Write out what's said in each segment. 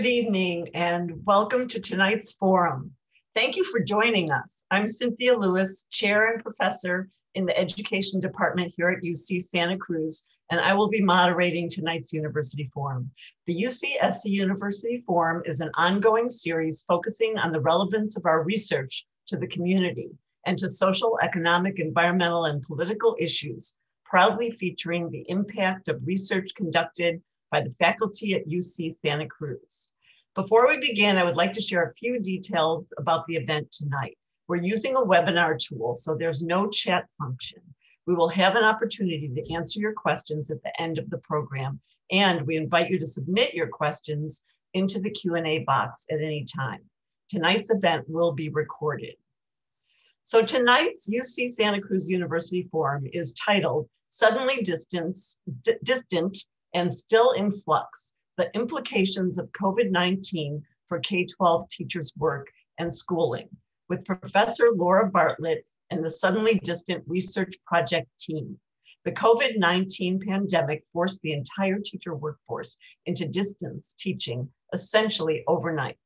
Good evening and welcome to tonight's forum. Thank you for joining us. I'm Cynthia Lewis, Chair and Professor in the Education Department here at UC Santa Cruz, and I will be moderating tonight's University Forum. The UCSC University Forum is an ongoing series focusing on the relevance of our research to the community and to social, economic, environmental, and political issues, proudly featuring the impact of research conducted by the faculty at UC Santa Cruz. Before we begin, I would like to share a few details about the event tonight. We're using a webinar tool, so there's no chat function. We will have an opportunity to answer your questions at the end of the program, and we invite you to submit your questions into the Q&A box at any time. Tonight's event will be recorded. So tonight's UC Santa Cruz University Forum is titled Suddenly Distance, Distant and still in flux, the implications of COVID-19 for K-12 teachers' work and schooling with Professor Lora Bartlett and the Suddenly Distant Research Project team. The COVID-19 pandemic forced the entire teacher workforce into distance teaching essentially overnight.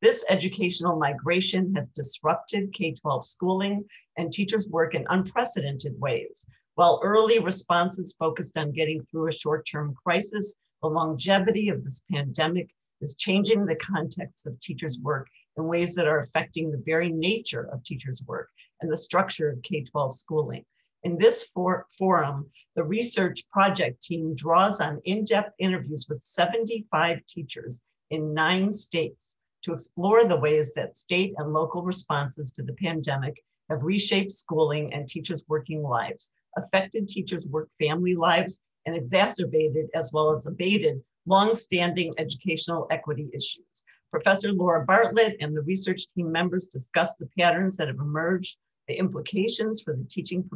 This educational migration has disrupted K-12 schooling and teachers' work in unprecedented ways, while early responses focused on getting through a short-term crisis, the longevity of this pandemic is changing the context of teachers' work in ways that are affecting the very nature of teachers' work and the structure of K-12 schooling. In this for forum, the research project team draws on in-depth interviews with 75 teachers in nine states to explore the ways that state and local responses to the pandemic have reshaped schooling and teachers' working lives, affected teachers' work family lives, and exacerbated as well as abated long-standing educational equity issues. Professor Lora Bartlett and the research team members discussed the patterns that have emerged, the implications for the teaching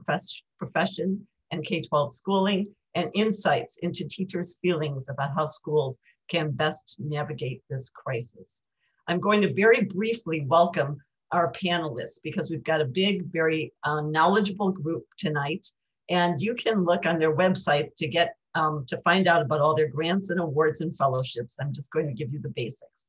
profession and K-12 schooling, and insights into teachers' feelings about how schools can best navigate this crisis. I'm going to very briefly welcome our panelists because we've got a big, very uh, knowledgeable group tonight. And you can look on their websites to get um, to find out about all their grants and awards and fellowships. I'm just going to give you the basics.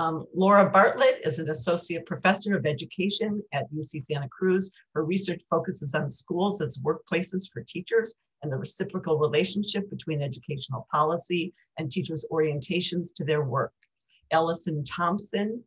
Um, Lora Bartlett is an associate professor of education at UC Santa Cruz. Her research focuses on schools as workplaces for teachers and the reciprocal relationship between educational policy and teachers' orientations to their work. Alisun Thompson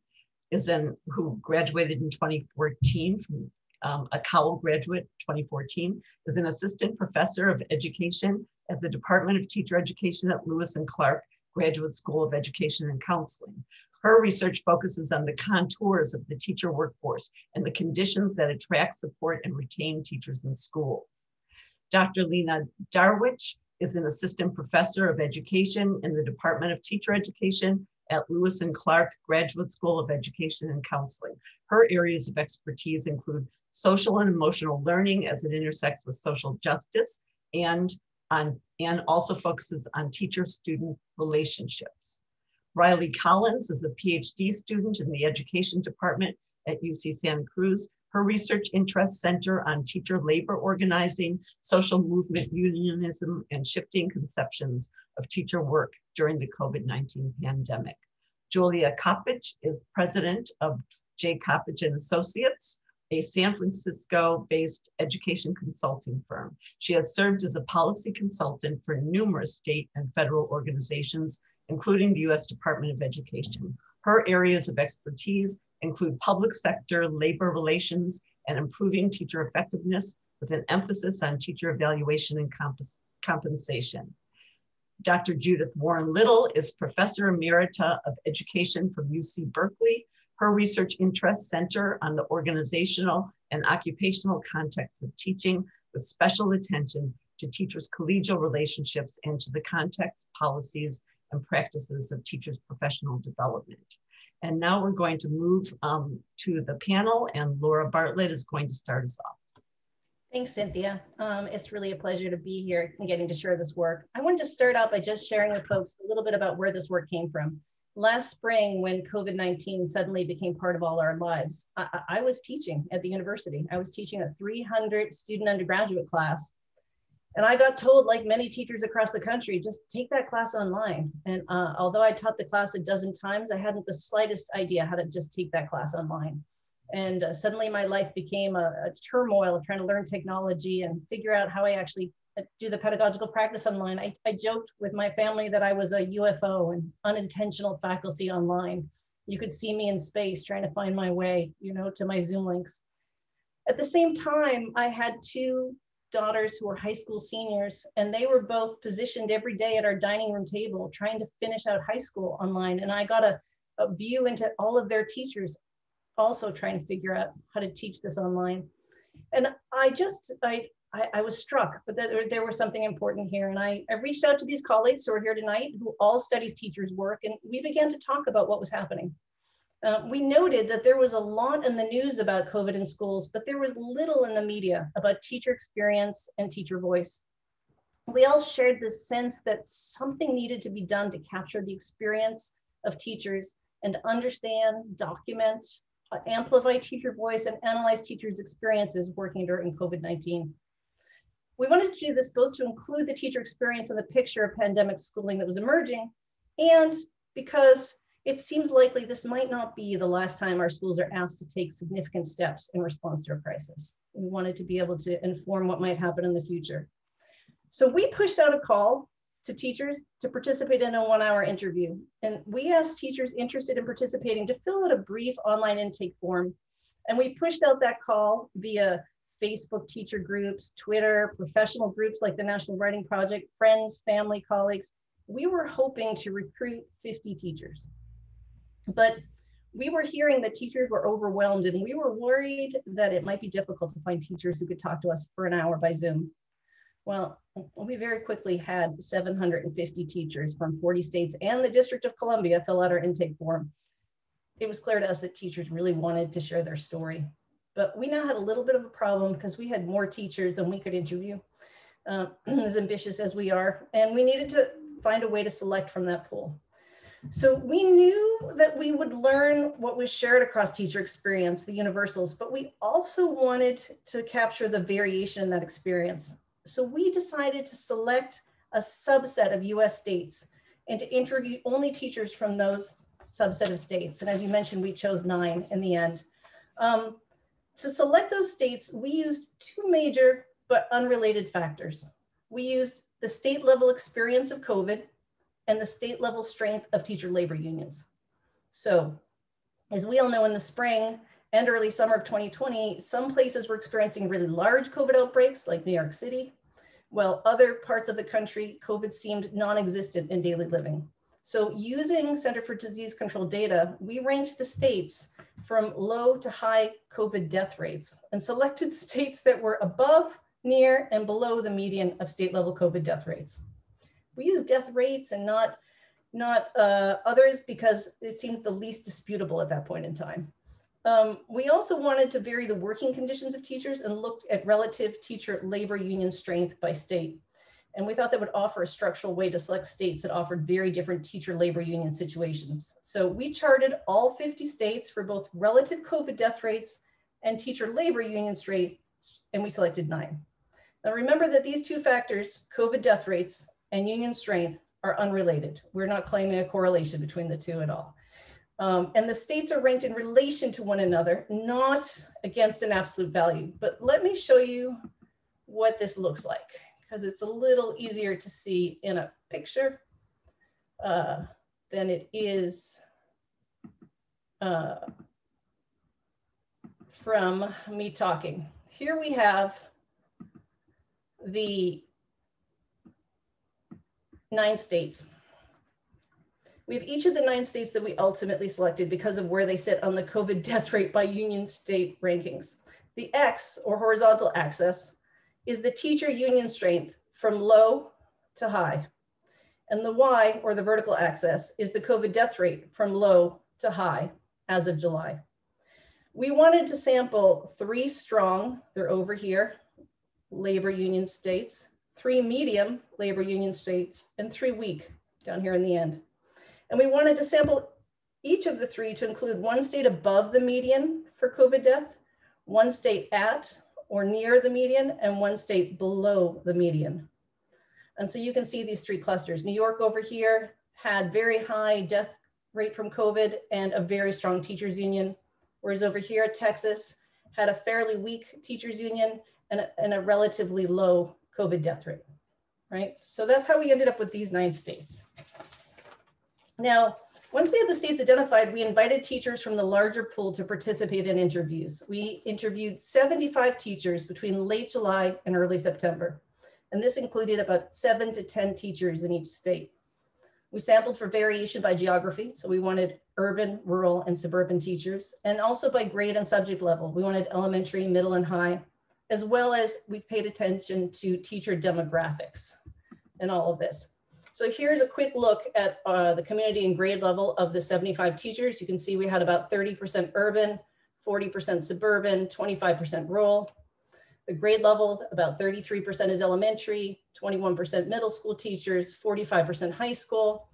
is an who graduated in 2014 from um, a Cowell graduate, 2014, is an assistant professor of education at the Department of Teacher Education at Lewis and Clark Graduate School of Education and Counseling. Her research focuses on the contours of the teacher workforce and the conditions that attract, support, and retain teachers in schools. Dr. Lina Darwich is an assistant professor of education in the Department of Teacher Education at Lewis and Clark Graduate School of Education and Counseling. Her areas of expertise include social and emotional learning as it intersects with social justice and on and also focuses on teacher-student relationships. Riley Collins is a PhD student in the education department at UC Santa Cruz. Her research interests center on teacher labor organizing, social movement unionism, and shifting conceptions of teacher work during the COVID-19 pandemic. Julia Koppich is president of J. Koppich and Associates, a San Francisco-based education consulting firm. She has served as a policy consultant for numerous state and federal organizations, including the US Department of Education. Her areas of expertise include public sector, labor relations, and improving teacher effectiveness with an emphasis on teacher evaluation and comp compensation. Dr. Judith Warren Little is Professor Emerita of Education from UC Berkeley her research interests center on the organizational and occupational context of teaching with special attention to teachers' collegial relationships and to the context, policies, and practices of teachers' professional development. And now we're going to move um, to the panel and Lora Bartlett is going to start us off. Thanks, Cynthia. Um, it's really a pleasure to be here and getting to share this work. I wanted to start out by just sharing with folks a little bit about where this work came from last spring when COVID-19 suddenly became part of all our lives, I, I, was teaching at the university. I was teaching a 300 student undergraduate class And I got told, like many teachers across the country, just take that class online. And uh, although I taught the class a dozen times, I hadn't the slightest idea how to just take that class online. And uh, suddenly my life became a, a, turmoil of trying to learn technology and figure out how I actually uh, do the pedagogical practice online. I, I joked with my family that I was a UFO and unintentional faculty online. You could see me in space trying to find my way, you know, to my Zoom links. At the same time, I had two daughters who were high school seniors, and they were both positioned every day at our dining room table trying to finish out high school online. And I got a, a view into all of their teachers also trying to figure out how to teach this online. And I just, I, I, I was struck, but there, there was something important here. And I, I reached out to these colleagues who are here tonight, who all studies teachers work, and we began to talk about what was happening. Uh, we noted that there was a lot in the news about COVID in schools, but there was little in the media about teacher experience and teacher voice. We all shared this sense that something needed to be done to capture the experience of teachers and understand, document, Uh, amplify teacher voice, and analyze teachers' experiences working during COVID-19. We wanted to do this both to include the teacher experience in the picture of pandemic schooling that was emerging, and because it seems likely this might not be the last time our schools are asked to take significant steps in response to a crisis. We wanted to be able to inform what might happen in the future. So we pushed out a call to teachers to participate in a one hour interview. And we asked teachers interested in participating to fill out a brief online intake form. And we pushed out that call via Facebook teacher groups, Twitter, professional groups like the National Writing Project, friends, family, colleagues. We were hoping to recruit 50 teachers. But we were hearing that teachers were overwhelmed and we were worried that it might be difficult to find teachers who could talk to us for an hour by Zoom. Well, we very quickly had 750 teachers from 40 states and the District of Columbia fill out our intake form. It was clear to us that teachers really wanted to share their story. But we now had a little bit of a problem because we had more teachers than we could interview, uh, as ambitious as we are, and we needed to find a way to select from that pool. So we knew that we would learn what was shared across teacher experience, the universals, but we also wanted to capture the variation in that experience. So we decided to select a subset of US states and to interview only teachers from those subset of states. And as you mentioned, we chose nine in the end. Um, to select those states, we used two major but unrelated factors. We used the state level experience of COVID and the state level strength of teacher labor unions. So as we all know in the spring and early summer of 2020, some places were experiencing really large COVID outbreaks like New York City, while other parts of the country, COVID seemed non-existent in daily living. So using Center for Disease Control data, we ranked the states from low to high COVID death rates and selected states that were above, near, and below the median of state level COVID death rates we used death rates and not not uh, others because it seemed the least disputable at that point in time. Um, we also wanted to vary the working conditions of teachers and looked at relative teacher labor union strength by state. And we thought that would offer a structural way to select states that offered very different teacher labor union situations. So we charted all 50 states for both relative COVID death rates and teacher labor union strength, and we selected nine. Now remember that these two factors, COVID death rates and union strength are unrelated. We're not claiming a correlation between the two at all. Um, and the states are ranked in relation to one another, not against an absolute value. But let me show you what this looks like, because it's a little easier to see in a picture uh, than it is uh, from me talking. Here we have the nine states. We have each of the nine states that we ultimately selected because of where they sit on the COVID death rate by union state rankings. The X or horizontal axis is the teacher union strength from low to high. And the Y or the vertical axis is the COVID death rate from low to high as of July. We wanted to sample three strong, they're over here, labor union states, three medium labor union states, and three weak down here in the end. And we wanted to sample each of the three to include one state above the median for COVID death, one state at or near the median and one state below the median. And so you can see these three clusters. New York over here had very high death rate from COVID and a very strong teachers union. Whereas over here, at Texas had a fairly weak teachers union and a, and a relatively low COVID death rate, right? So that's how we ended up with these nine states. Now, once we had the states identified, we invited teachers from the larger pool to participate in interviews. We interviewed 75 teachers between late July and early September. And this included about seven to 10 teachers in each state. We sampled for variation by geography. So we wanted urban, rural, and suburban teachers, and also by grade and subject level. We wanted elementary, middle, and high, as well as we paid attention to teacher demographics and all of this. So here's a quick look at uh, the community and grade level of the 75 teachers. You can see we had about 30% urban, 40% suburban, 25% rural. The grade level, about 33% is elementary, 21% middle school teachers, 45% high school.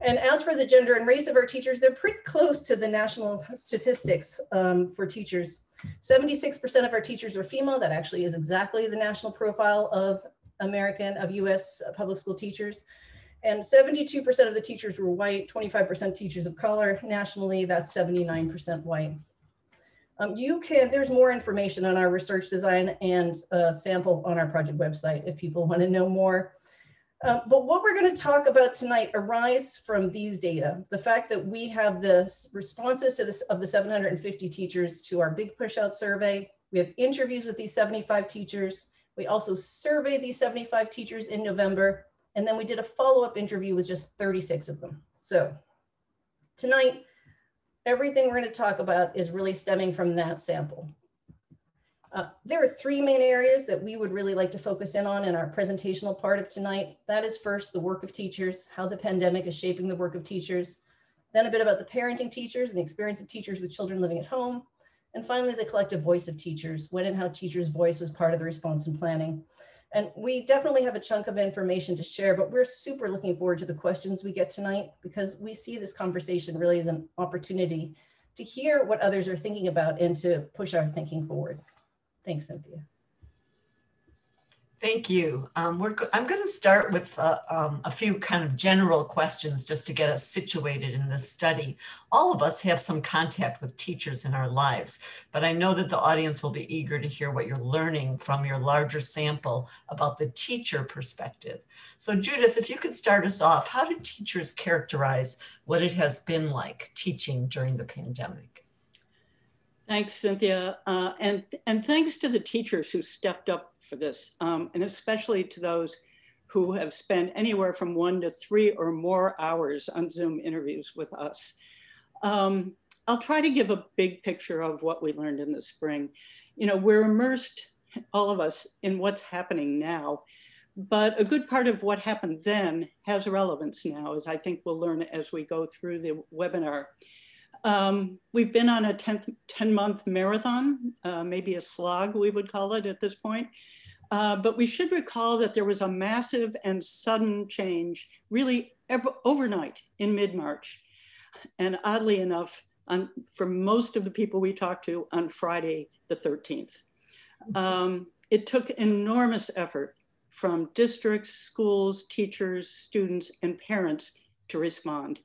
And as for the gender and race of our teachers, they're pretty close to the national statistics um, for teachers. 76% of our teachers are female. That actually is exactly the national profile of American, of US public school teachers. And 72% of the teachers were white, 25% teachers of color. Nationally, that's 79% white. Um, you can, there's more information on our research design and sample on our project website if people want to know more. Um, but what we're going to talk about tonight arise from these data. The fact that we have the responses to this of the 750 teachers to our big pushout survey. We have interviews with these 75 teachers. We also surveyed these 75 teachers in November and then we did a follow-up interview with just 36 of them. So tonight, everything we're gonna talk about is really stemming from that sample. Uh, there are three main areas that we would really like to focus in on in our presentational part of tonight. That is first, the work of teachers, how the pandemic is shaping the work of teachers. Then a bit about the parenting teachers and the experience of teachers with children living at home. And finally, the collective voice of teachers, when and how teachers' voice was part of the response and planning. And we definitely have a chunk of information to share, but we're super looking forward to the questions we get tonight because we see this conversation really as an opportunity to hear what others are thinking about and to push our thinking forward. Thanks, Cynthia. Thank you. Um, I'm going to start with uh, um, a few kind of general questions just to get us situated in this study. All of us have some contact with teachers in our lives, but I know that the audience will be eager to hear what you're learning from your larger sample about the teacher perspective. So Judith, if you could start us off, how do teachers characterize what it has been like teaching during the pandemic? Thanks, Cynthia. Uh, and, and thanks to the teachers who stepped up for this, um, and especially to those who have spent anywhere from one to three or more hours on Zoom interviews with us. Um, I'll try to give a big picture of what we learned in the spring. You know, we're immersed, all of us, in what's happening now, but a good part of what happened then has relevance now, as I think we'll learn as we go through the webinar. Um, we've been on a 10, 10 month marathon, uh, maybe a slog, we would call it at this point. Uh, but we should recall that there was a massive and sudden change, really ever, overnight in mid March. And oddly enough, on, for most of the people we talked to on Friday, the 13th. Um, it took enormous effort from districts, schools, teachers, students, and parents to respond.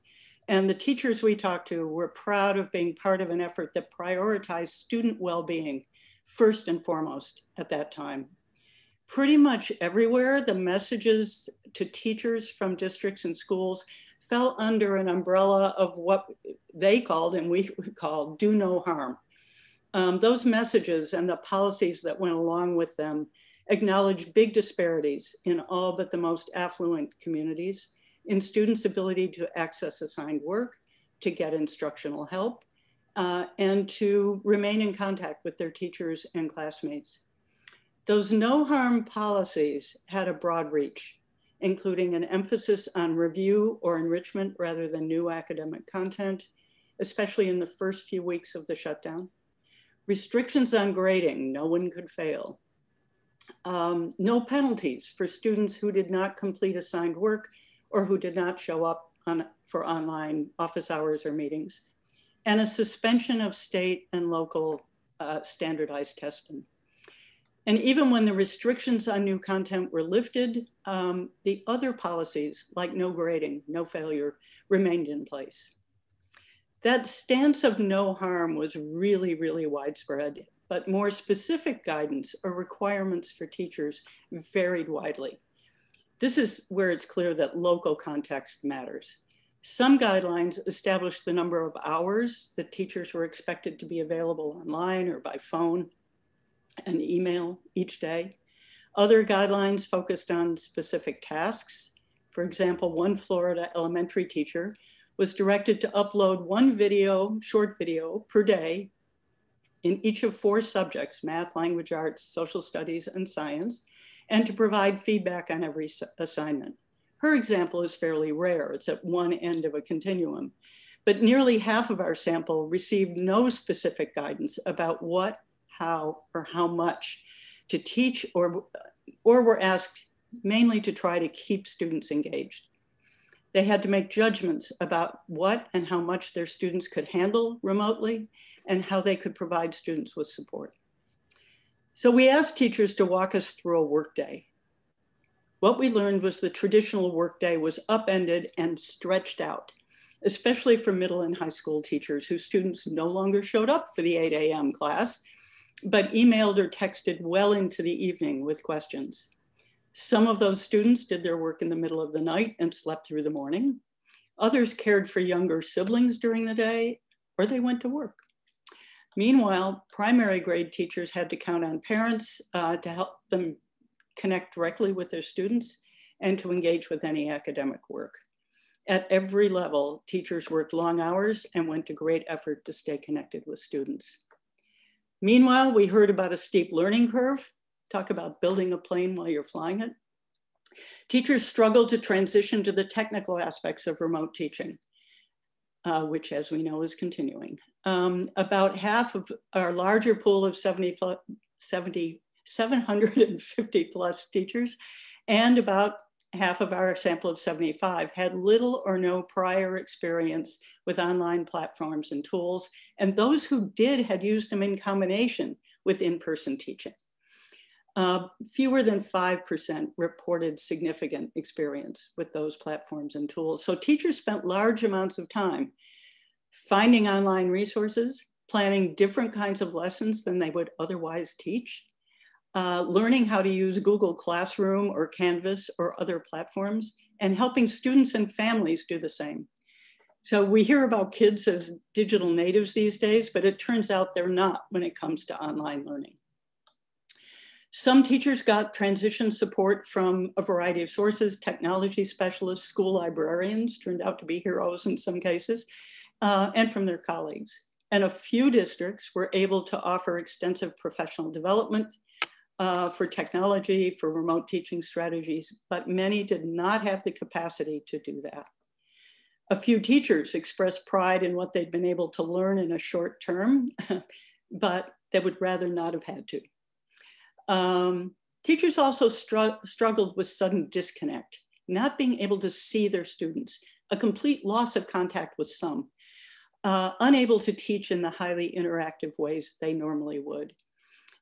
And the teachers we talked to were proud of being part of an effort that prioritized student well-being first and foremost at that time. Pretty much everywhere, the messages to teachers from districts and schools fell under an umbrella of what they called and we called do no harm. Um, those messages and the policies that went along with them acknowledged big disparities in all but the most affluent communities in students' ability to access assigned work, to get instructional help, uh, and to remain in contact with their teachers and classmates. Those no harm policies had a broad reach, including an emphasis on review or enrichment rather than new academic content, especially in the first few weeks of the shutdown. Restrictions on grading, no one could fail. Um, no penalties for students who did not complete assigned work or who did not show up on, for online office hours or meetings, and a suspension of state and local uh, standardized testing. And even when the restrictions on new content were lifted, um, the other policies like no grading, no failure remained in place. That stance of no harm was really, really widespread, but more specific guidance or requirements for teachers varied widely. This is where it's clear that local context matters. Some guidelines established the number of hours that teachers were expected to be available online or by phone and email each day. Other guidelines focused on specific tasks. For example, one Florida elementary teacher was directed to upload one video, short video per day in each of four subjects, math, language arts, social studies, and science, and to provide feedback on every assignment. Her example is fairly rare. It's at one end of a continuum. But nearly half of our sample received no specific guidance about what, how, or how much to teach or, or were asked mainly to try to keep students engaged. They had to make judgments about what and how much their students could handle remotely and how they could provide students with support. So we asked teachers to walk us through a workday. What we learned was the traditional workday was upended and stretched out, especially for middle and high school teachers whose students no longer showed up for the 8 a.m. class, but emailed or texted well into the evening with questions. Some of those students did their work in the middle of the night and slept through the morning. Others cared for younger siblings during the day, or they went to work. Meanwhile, primary grade teachers had to count on parents uh, to help them connect directly with their students and to engage with any academic work. At every level, teachers worked long hours and went to great effort to stay connected with students. Meanwhile, we heard about a steep learning curve talk about building a plane while you're flying it. Teachers struggled to transition to the technical aspects of remote teaching, uh, which as we know is continuing. Um, about half of our larger pool of 70, 70, 750 plus teachers and about half of our sample of 75 had little or no prior experience with online platforms and tools. And those who did had used them in combination with in-person teaching. Uh, fewer than 5% reported significant experience with those platforms and tools. So teachers spent large amounts of time finding online resources, planning different kinds of lessons than they would otherwise teach, uh, learning how to use Google Classroom or Canvas or other platforms, and helping students and families do the same. So we hear about kids as digital natives these days, but it turns out they're not when it comes to online learning. Some teachers got transition support from a variety of sources, technology specialists, school librarians turned out to be heroes in some cases, uh, and from their colleagues. And a few districts were able to offer extensive professional development uh, for technology, for remote teaching strategies, but many did not have the capacity to do that. A few teachers expressed pride in what they'd been able to learn in a short term, but they would rather not have had to. Um, teachers also str struggled with sudden disconnect, not being able to see their students, a complete loss of contact with some, uh, unable to teach in the highly interactive ways they normally would.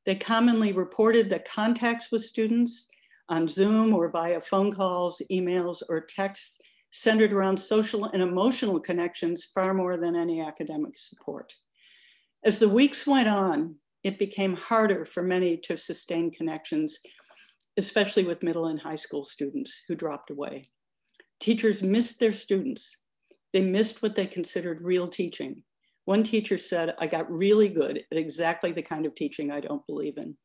They commonly reported that contacts with students on Zoom or via phone calls, emails, or texts centered around social and emotional connections far more than any academic support. As the weeks went on, it became harder for many to sustain connections, especially with middle and high school students who dropped away. Teachers missed their students. They missed what they considered real teaching. One teacher said, I got really good at exactly the kind of teaching I don't believe in.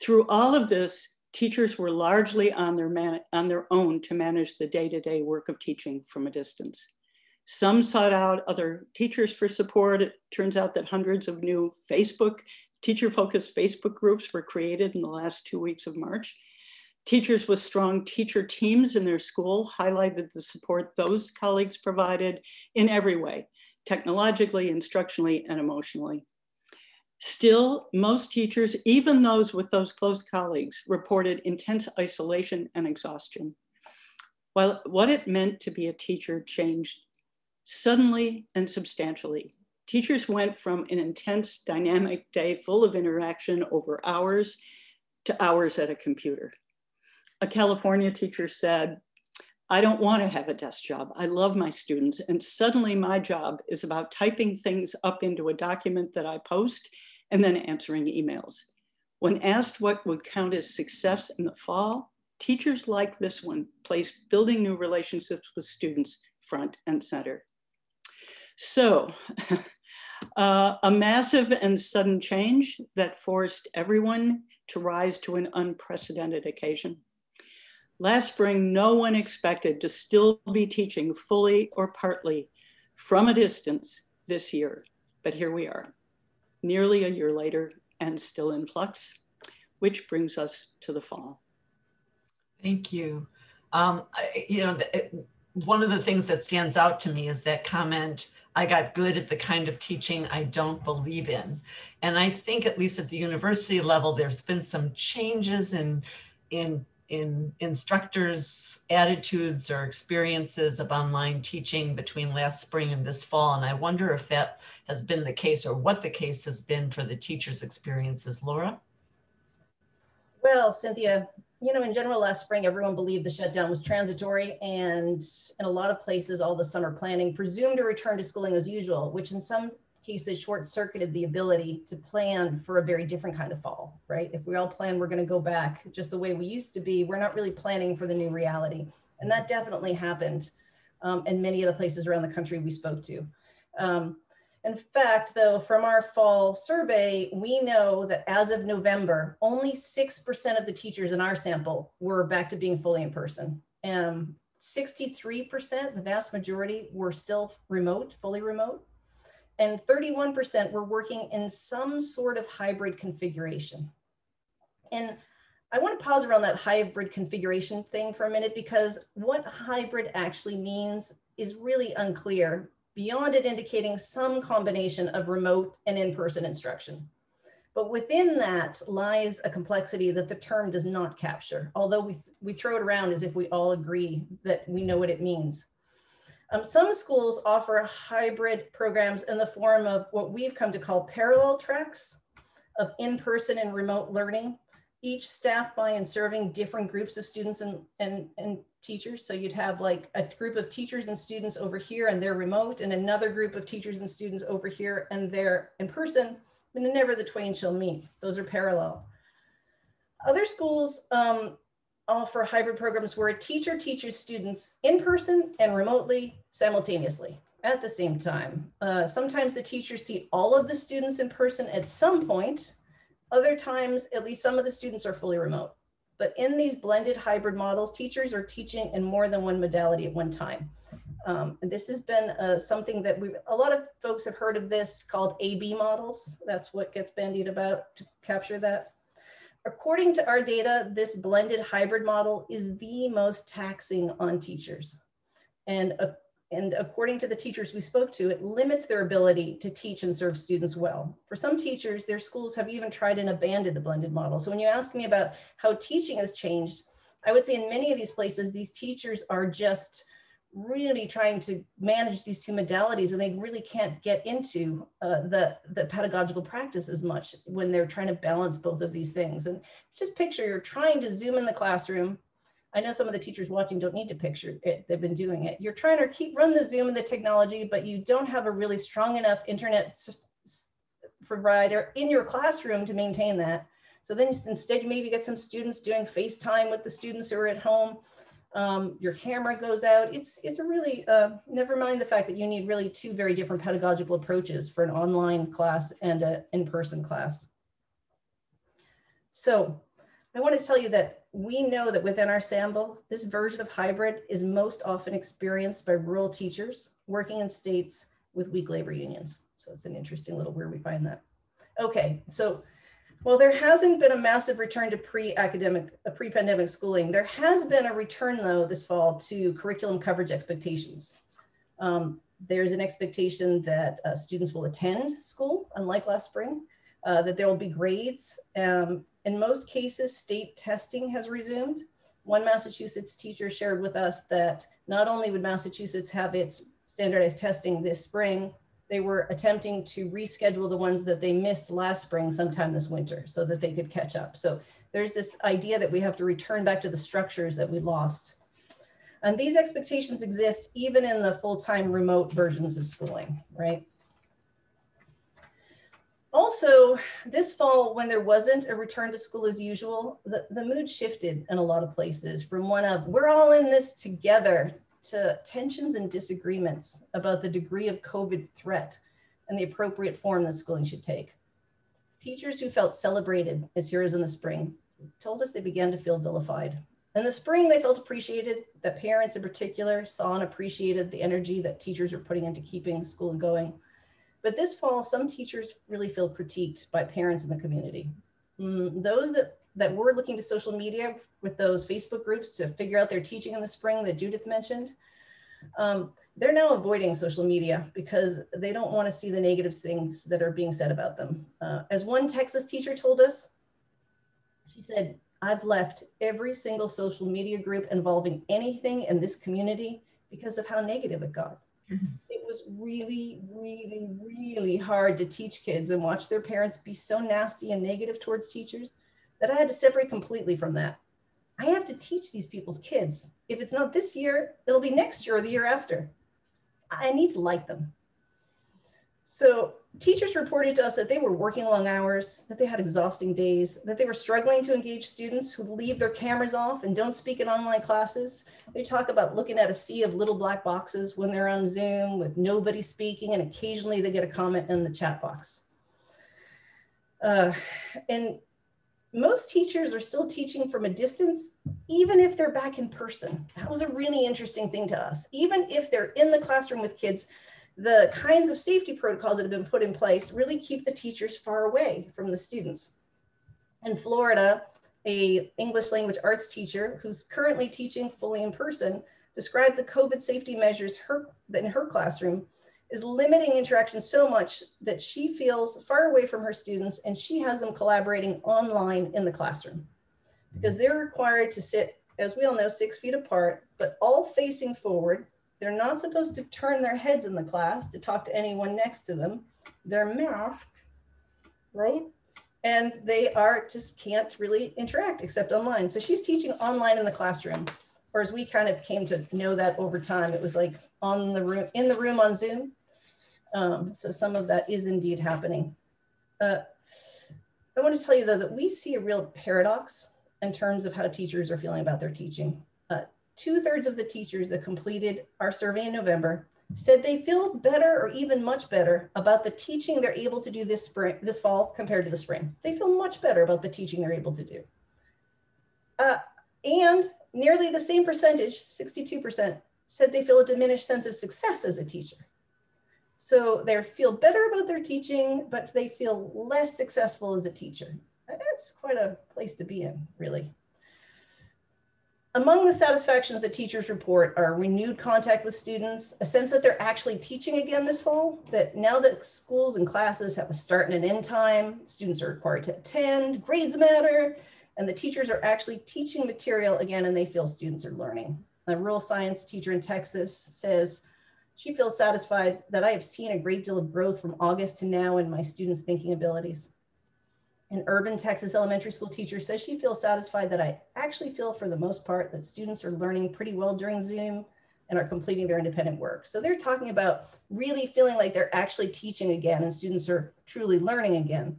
Through all of this, teachers were largely on their, on their own to manage the day-to-day -day work of teaching from a distance. Some sought out other teachers for support. It turns out that hundreds of new Facebook, teacher focused Facebook groups were created in the last two weeks of March. Teachers with strong teacher teams in their school highlighted the support those colleagues provided in every way, technologically, instructionally, and emotionally. Still, most teachers, even those with those close colleagues, reported intense isolation and exhaustion. While what it meant to be a teacher changed suddenly and substantially. Teachers went from an intense, dynamic day full of interaction over hours to hours at a computer. A California teacher said, I don't want to have a desk job. I love my students. And suddenly my job is about typing things up into a document that I post and then answering emails. When asked what would count as success in the fall, teachers like this one placed building new relationships with students front and center. So, uh, a massive and sudden change that forced everyone to rise to an unprecedented occasion. Last spring, no one expected to still be teaching fully or partly from a distance this year, but here we are, nearly a year later and still in flux, which brings us to the fall. Thank you. Um, I, you know, one of the things that stands out to me is that comment, I got good at the kind of teaching I don't believe in. And I think at least at the university level, there's been some changes in, in in instructors' attitudes or experiences of online teaching between last spring and this fall. And I wonder if that has been the case or what the case has been for the teachers' experiences. Lora? Well, Cynthia, you know, in general, last spring, everyone believed the shutdown was transitory. And in a lot of places, all the summer planning presumed a return to schooling as usual, which in some cases short circuited the ability to plan for a very different kind of fall, right? If we all plan we're going to go back just the way we used to be, we're not really planning for the new reality. And that definitely happened um, in many of the places around the country we spoke to. Um, in fact, though, from our fall survey, we know that as of November, only 6% of the teachers in our sample were back to being fully in person. Um, and 63%, the vast majority, were still remote, fully remote and 31% were working in some sort of hybrid configuration. And I want to pause around that hybrid configuration thing for a minute because what hybrid actually means is really unclear beyond it indicating some combination of remote and in-person instruction. But within that lies a complexity that the term does not capture, although we, we throw it around as if we all agree that we know what it means. Um, some schools offer hybrid programs in the form of what we've come to call parallel tracks of in-person and remote learning, each staff by and serving different groups of students and, and, and teachers. So you'd have like a group of teachers and students over here and they're remote and another group of teachers and students over here and they're in person, but never the twain shall meet. Those are parallel. Other schools um, offer hybrid programs where a teacher teaches students in person and remotely simultaneously at the same time. Uh, sometimes the teachers see all of the students in person at some point. Other times, at least some of the students are fully remote. But in these blended hybrid models, teachers are teaching in more than one modality at one time. Um, and this has been uh, something that we a lot of folks have heard of this called AB models. That's what gets bandied about to capture that. According to our data, this blended hybrid model is the most taxing on teachers. And, uh, and according to the teachers we spoke to, it limits their ability to teach and serve students well. For some teachers, their schools have even tried and abandoned the blended model. So when you ask me about how teaching has changed, I would say in many of these places, these teachers are just really trying to manage these two modalities and they really can't get into uh, the, the pedagogical practice as much when they're trying to balance both of these things. And just picture you're trying to zoom in the classroom. I know some of the teachers watching don't need to picture it, they've been doing it. You're trying to keep run the Zoom and the technology, but you don't have a really strong enough internet provider in your classroom to maintain that. So then instead you maybe get some students doing FaceTime with the students who are at home um, your camera goes out. It's, it's a really, uh, never mind the fact that you need really two very different pedagogical approaches for an online class and an in-person class. So I want to tell you that we know that within our sample, this version of hybrid is most often experienced by rural teachers working in states with weak labor unions. So it's an interesting little where we find that. Okay, so well, there hasn't been a massive return to pre-academic, uh, pre-pandemic schooling. There has been a return though this fall to curriculum coverage expectations. Um, there's an expectation that uh, students will attend school, unlike last spring, uh, that there will be grades. Um, in most cases, state testing has resumed. One Massachusetts teacher shared with us that not only would Massachusetts have its standardized testing this spring, they were attempting to reschedule the ones that they missed last spring sometime this winter so that they could catch up. So There's this idea that we have to return back to the structures that we lost. And these expectations exist even in the full-time remote versions of schooling, right? Also, this fall, when there wasn't a return to school as usual, the, the mood shifted in a lot of places from one of, we're all in this together, to tensions and disagreements about the degree of COVID threat and the appropriate form that schooling should take. Teachers who felt celebrated as heroes in the spring told us they began to feel vilified. In the spring, they felt appreciated, that parents in particular saw and appreciated the energy that teachers were putting into keeping school going. But this fall, some teachers really feel critiqued by parents in the community. Mm, those that, that were looking to social media with those Facebook groups to figure out their teaching in the spring that Judith mentioned, um, they're now avoiding social media because they don't want to see the negative things that are being said about them. Uh, as one Texas teacher told us, she said, I've left every single social media group involving anything in this community because of how negative it got. Mm-hmm was really, really, really hard to teach kids and watch their parents be so nasty and negative towards teachers that I had to separate completely from that. I have to teach these people's kids. If it's not this year, it'll be next year or the year after. I need to like them. So teachers reported to us that they were working long hours, that they had exhausting days, that they were struggling to engage students who leave their cameras off and don't speak in online classes. They talk about looking at a sea of little black boxes when they're on Zoom with nobody speaking, and occasionally they get a comment in the chat box. Uh, and most teachers are still teaching from a distance, even if they're back in person. That was a really interesting thing to us. Even if they're in the classroom with kids, the kinds of safety protocols that have been put in place really keep the teachers far away from the students. In Florida, a English language arts teacher who's currently teaching fully in person described the COVID safety measures her, in her classroom is limiting interaction so much that she feels far away from her students and she has them collaborating online in the classroom because mhm. they're required to sit, as we all know, six feet apart, but all facing forward they're not supposed to turn their heads in the class to talk to anyone next to them. They're masked, right? And they are just can't really interact except online. So she's teaching online in the classroom. Or as we kind of came to know that over time, it was like on the room, in the room on Zoom. Um, so some of that is indeed happening. Uh, I want to tell you though that we see a real paradox in terms of how teachers are feeling about their teaching. Two thirds of the teachers that completed our survey in November said they feel better or even much better about the teaching they're able to do this spring, this fall compared to the spring. They feel much better about the teaching they're able to do. Uh, and nearly the same percentage, 62%, said they feel a diminished sense of success as a teacher. So they feel better about their teaching, but they feel less successful as a teacher. That's quite a place to be in, really. Among the satisfactions that teachers report are renewed contact with students, a sense that they're actually teaching again this fall, that now that schools and classes have a start and an end time, students are required to attend, grades matter, and the teachers are actually teaching material again and they feel students are learning. A rural science teacher in Texas says, she feels satisfied that I have seen a great deal of growth from August to now in my students' thinking abilities. An urban Texas elementary school teacher says she feels satisfied that I actually feel for the most part that students are learning pretty well during Zoom and are completing their independent work. So they're talking about really feeling like they're actually teaching again and students are truly learning again.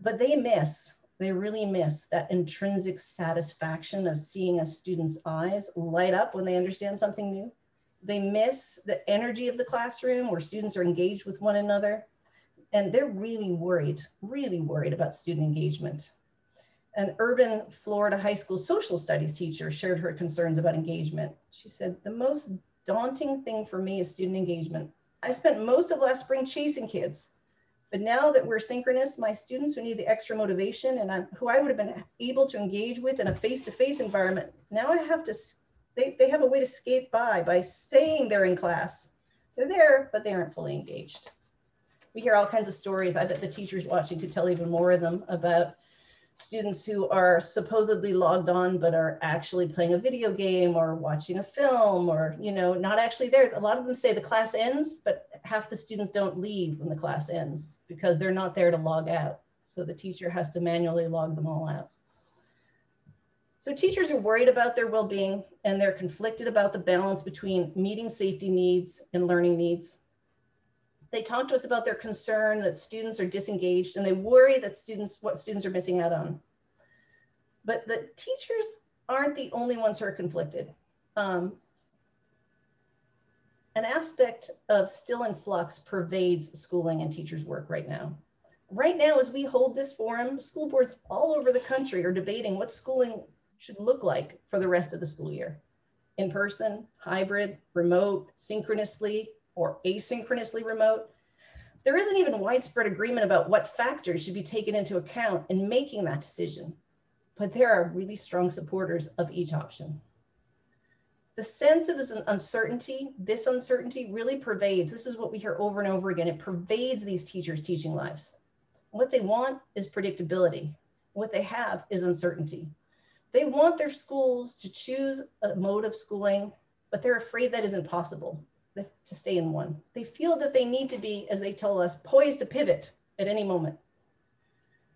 But they miss, they really miss that intrinsic satisfaction of seeing a student's eyes light up when they understand something new. They miss the energy of the classroom where students are engaged with one another and they're really worried, really worried about student engagement. An urban Florida high school social studies teacher shared her concerns about engagement. She said, the most daunting thing for me is student engagement. I spent most of last spring chasing kids, but now that we're synchronous, my students who need the extra motivation and I'm, who I would have been able to engage with in a face-to-face -face environment, now I have to, they, they have a way to skate by by saying they're in class. They're there, but they aren't fully engaged we hear all kinds of stories. I bet the teachers watching could tell even more of them about students who are supposedly logged on but are actually playing a video game or watching a film or you know not actually there a lot of them say the class ends but half the students don't leave when the class ends because they're not there to log out so the teacher has to manually log them all out So teachers are worried about their well-being and they're conflicted about the balance between meeting safety needs and learning needs. They talk to us about their concern that students are disengaged and they worry that students, what students are missing out on. But the teachers aren't the only ones who are conflicted. Um, an aspect of still in flux pervades schooling and teachers' work right now. Right now, as we hold this forum, school boards all over the country are debating what schooling should look like for the rest of the school year. In person, hybrid, remote, synchronously, or asynchronously remote. There isn't even widespread agreement about what factors should be taken into account in making that decision, but there are really strong supporters of each option the sense of this uncertainty, this uncertainty really pervades. This is what we hear over and over again. It pervades these teachers' teaching lives. What they want is predictability. What they have is uncertainty. They want their schools to choose a mode of schooling, but they're afraid that isn't possible to stay in one. They feel that they need to be, as they told us, poised to pivot at any moment.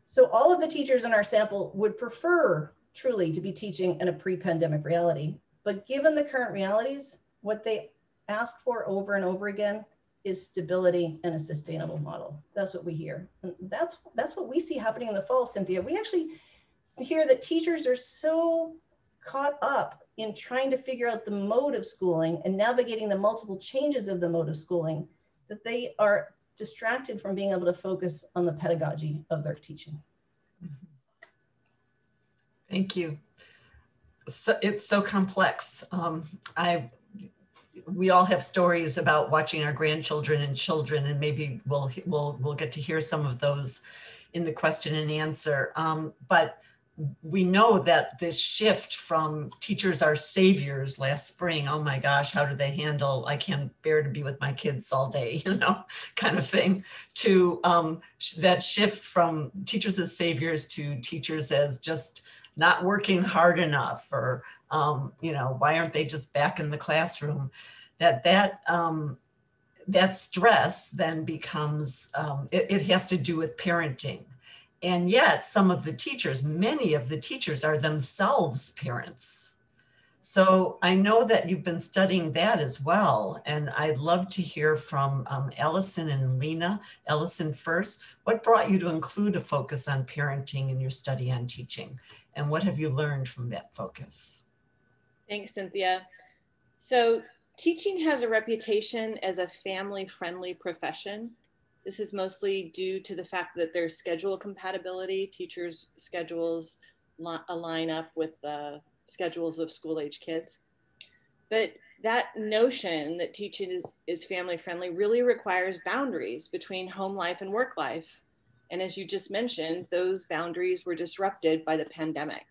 So all of the teachers in our sample would prefer truly to be teaching in a pre-pandemic reality, but given the current realities, what they ask for over and over again is stability and a sustainable model. That's what we hear. And that's that's what we see happening in the fall, Cynthia. We actually hear that teachers are so caught up in trying to figure out the mode of schooling and navigating the multiple changes of the mode of schooling that they are distracted from being able to focus on the pedagogy of their teaching. Thank you so, it's so complex. Um, I we all have stories about watching our grandchildren and children, and maybe we'll we'll we'll get to hear some of those in the question and answer. Um, but we know that this shift from teachers are saviors last spring oh my gosh how do they handle i can't bear to be with my kids all day you know kind of thing to um, that shift from teachers as saviors to teachers as just not working hard enough or um, you know why aren't they just back in the classroom? That that um, that stress then becomes um, it, it has to do with parenting and yet some of the teachers many of the teachers are themselves parents so i know that you've been studying that as well and i'd love to hear from um, Alisun and Lina Alisun first what brought you to include a focus on parenting in your study on teaching and what have you learned from that focus? Thanks, Cynthia. So teaching has a reputation as a family-friendly profession. This is mostly due to the fact that there's schedule compatibility. Teachers' schedules align up with the schedules of school-age kids. But that notion that teaching is, is family friendly really requires boundaries between home life and work life. And as you just mentioned, those boundaries were disrupted by the pandemic.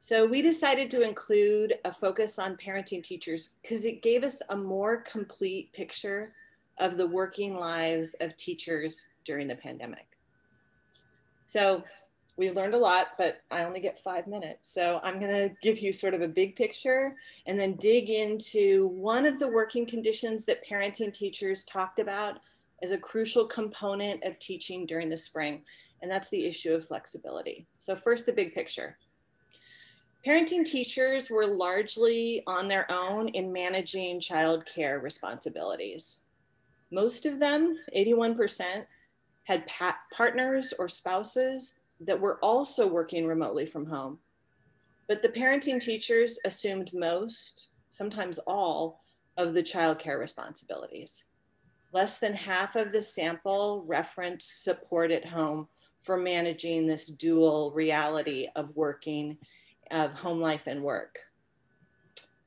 So we decided to include a focus on parenting teachers because it gave us a more complete picture of the working lives of teachers during the pandemic. So we've learned a lot, but I only get five minutes. So I'm going to give you sort of a big picture and then dig into one of the working conditions that parenting teachers talked about as a crucial component of teaching during the spring, and that's the issue of flexibility. So first, the big picture. Parenting teachers were largely on their own in managing childcare responsibilities. Most of them, 81%, had partners or spouses that were also working remotely from home. But the parenting teachers assumed most, sometimes all, of the childcare responsibilities. Less than half of the sample referenced support at home for managing this dual reality of working, of home life and work.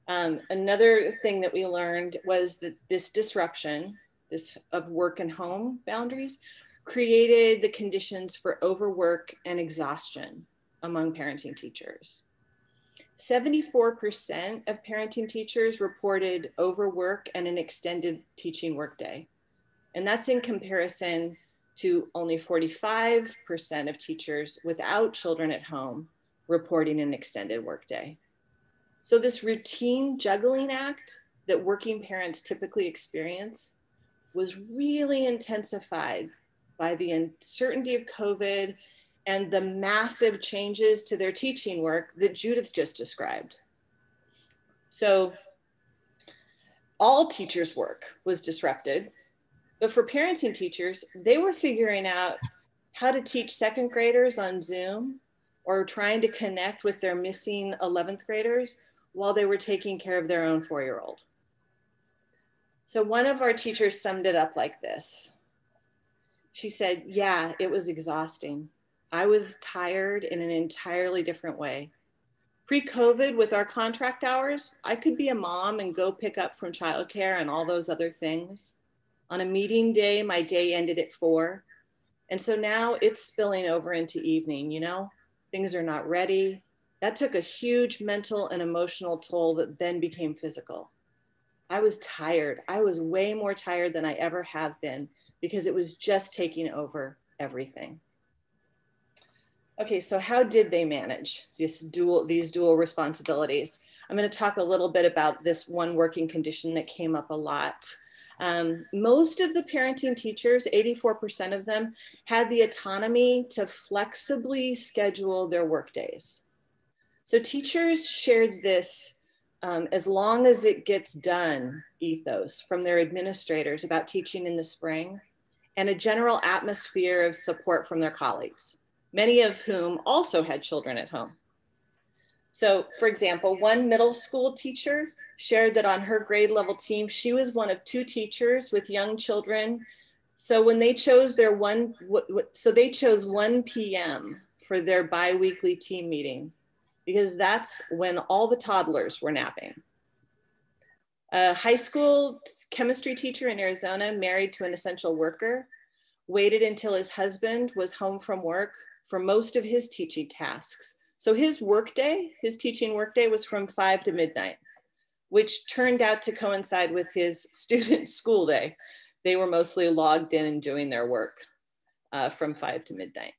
Um, another thing that we learned was that this disruption this of work and home boundaries created the conditions for overwork and exhaustion among parenting teachers. 74% of parenting teachers reported overwork and an extended teaching workday. And that's in comparison to only 45% of teachers without children at home reporting an extended workday. So, this routine juggling act that working parents typically experience was really intensified by the uncertainty of COVID and the massive changes to their teaching work that Judith just described. So all teachers' work was disrupted, but for parenting teachers, they were figuring out how to teach second graders on Zoom or trying to connect with their missing 11th graders while they were taking care of their own four-year-old. So one of our teachers summed it up like this. She said, yeah, it was exhausting. I was tired in an entirely different way. Pre COVID, with our contract hours, I could be a mom and go pick up from childcare and all those other things. On a meeting day, my day ended at four. And so now it's spilling over into evening, you know? Things are not ready. That took a huge mental and emotional toll that then became physical. I was tired. I was way more tired than I ever have been because it was just taking over everything. Okay, so how did they manage this dual, these dual responsibilities? I'm going to talk a little bit about this one working condition that came up a lot. Um, most of the parenting teachers, 84% of them, had the autonomy to flexibly schedule their work days. So teachers shared this um, as long as it gets done ethos from their administrators about teaching in the spring and a general atmosphere of support from their colleagues, many of whom also had children at home. So for example, one middle school teacher shared that on her grade level team, she was one of two teachers with young children. So when they chose their one, so they chose 1 p.m. for their biweekly team meeting because that's when all the toddlers were napping. A high school chemistry teacher in Arizona, married to an essential worker, waited until his husband was home from work for most of his teaching tasks. So his workday, his teaching workday was from five to midnight, which turned out to coincide with his student school day. They were mostly logged in and doing their work uh, from five to midnight.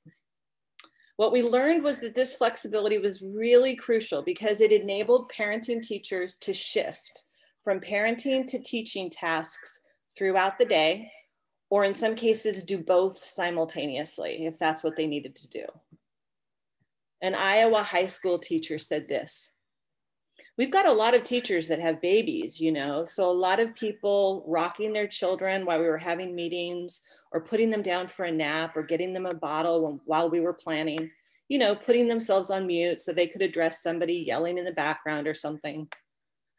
What we learned was that this flexibility was really crucial because it enabled parenting teachers to shift from parenting to teaching tasks throughout the day, or in some cases, do both simultaneously if that's what they needed to do. An Iowa high school teacher said this We've got a lot of teachers that have babies, you know, so a lot of people rocking their children while we were having meetings or putting them down for a nap or getting them a bottle while we were planning, you know, putting themselves on mute so they could address somebody yelling in the background or something.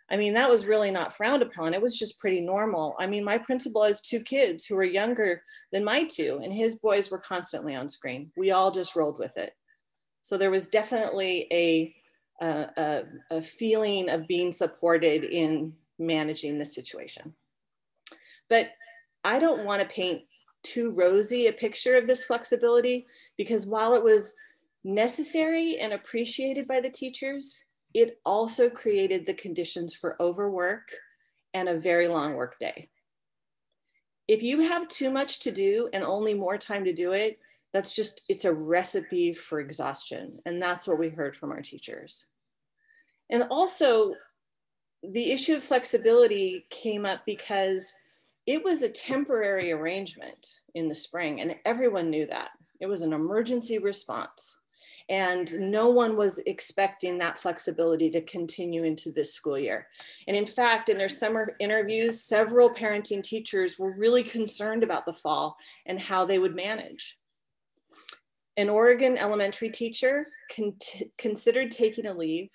I mean, that was really not frowned upon. It was just pretty normal. I mean, my principal has two kids who are younger than my two, and his boys were constantly on screen. We all just rolled with it. So there was definitely a, a, a feeling of being supported in managing the situation. But I don't want to paint too rosy a picture of this flexibility because while it was necessary and appreciated by the teachers, it also created the conditions for overwork and a very long workday. If you have too much to do and only more time to do it, that's just, it's a recipe for exhaustion. And that's what we heard from our teachers. And also, the issue of flexibility came up because it was a temporary arrangement in the spring, and everyone knew that. It was an emergency response. And no one was expecting that flexibility to continue into this school year. And in fact, in their summer interviews, several parenting teachers were really concerned about the fall and how they would manage. An Oregon elementary teacher con considered taking a leave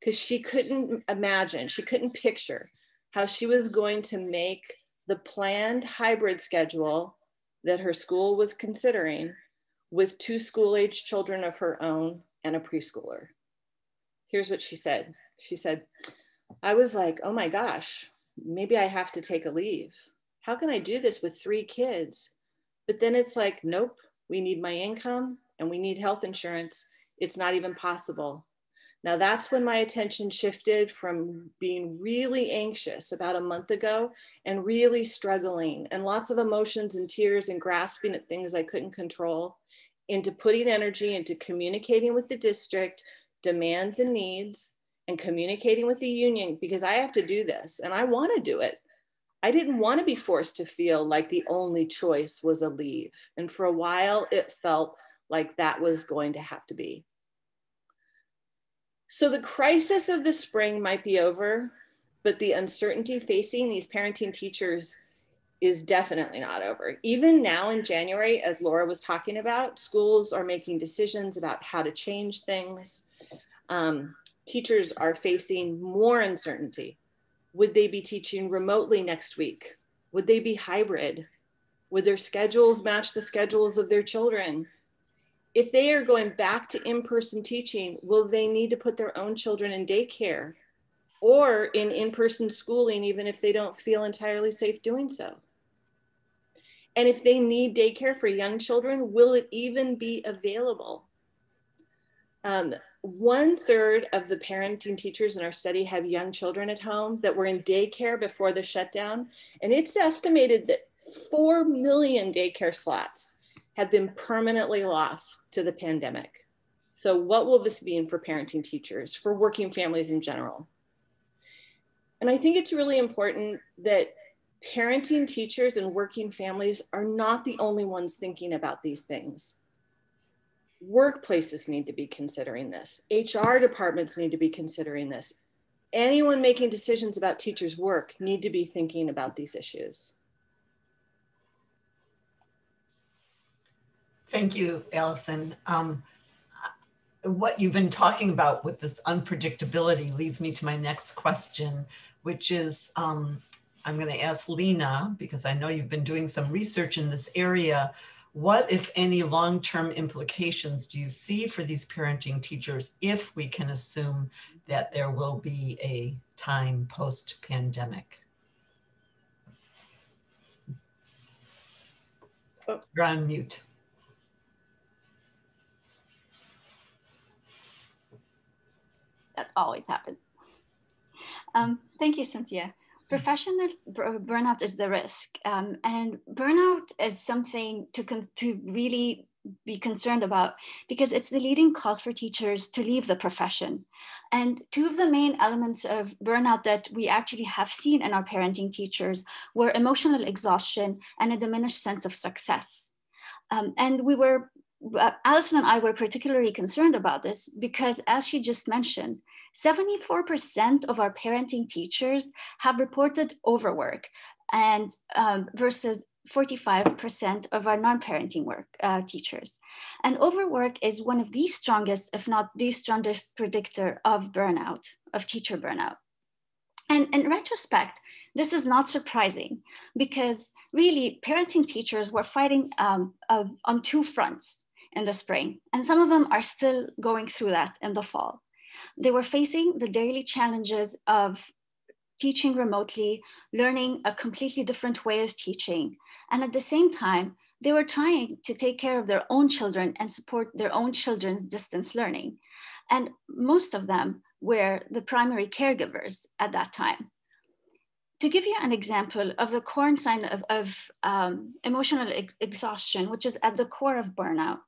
because she couldn't imagine, she couldn't picture how she was going to make the planned hybrid schedule that her school was considering with two school age children of her own and a preschooler. Here's what she said. She said, I was like, oh my gosh, maybe I have to take a leave. How can I do this with three kids? But then it's like, nope, we need my income and we need health insurance. It's not even possible. Now that's when my attention shifted from being really anxious about a month ago and really struggling and lots of emotions and tears and grasping at things I couldn't control into putting energy into communicating with the district demands and needs and communicating with the union because I have to do this and I want to do it. I didn't want to be forced to feel like the only choice was a leave. And for a while, it felt like that was going to have to be. So the crisis of the spring might be over, but the uncertainty facing these parenting teachers is definitely not over. Even now in January, as Lora was talking about, schools are making decisions about how to change things. Um, teachers are facing more uncertainty. Would they be teaching remotely next week? Would they be hybrid? Would their schedules match the schedules of their children? If they are going back to in person teaching, will they need to put their own children in daycare or in in person schooling, even if they don't feel entirely safe doing so? And if they need daycare for young children, will it even be available? Um, one third of the parenting teachers in our study have young children at home that were in daycare before the shutdown. And it's estimated that 4 million daycare slots have been permanently lost to the pandemic. So, what will this mean for parenting teachers, for working families in general? And I think it's really important that parenting teachers and working families are not the only ones thinking about these things. Workplaces need to be considering this. HR departments need to be considering this. Anyone making decisions about teachers' work need to be thinking about these issues. Thank you, Alisun. Um, what you've been talking about with this unpredictability leads me to my next question, which is um, I'm going to ask Lina, because I know you've been doing some research in this area. What, if any, long term implications do you see for these parenting teachers if we can assume that there will be a time post pandemic? Oh. You're on mute. That always happens. Um, thank you, Cynthia professional burnout is the risk um, and burnout is something to, to really be concerned about because it's the leading cause for teachers to leave the profession. And two of the main elements of burnout that we actually have seen in our parenting teachers were emotional exhaustion and a diminished sense of success. Um, and we were, uh, Alisun and I were particularly concerned about this because, as she just mentioned, 74% of our parenting teachers have reported overwork and um, versus 45% of our non-parenting work uh, teachers. And overwork is one of the strongest, if not the strongest predictor of burnout, of teacher burnout. And in retrospect, this is not surprising because really parenting teachers were fighting um, uh, on two fronts in the spring. And some of them are still going through that in the fall. They were facing the daily challenges of teaching remotely, learning a completely different way of teaching. And at the same time, they were trying to take care of their own children and support their own children's distance learning. And most of them were the primary caregivers at that time. To give you an example of the core sign of, of um, emotional ex exhaustion, which is at the core of burnout,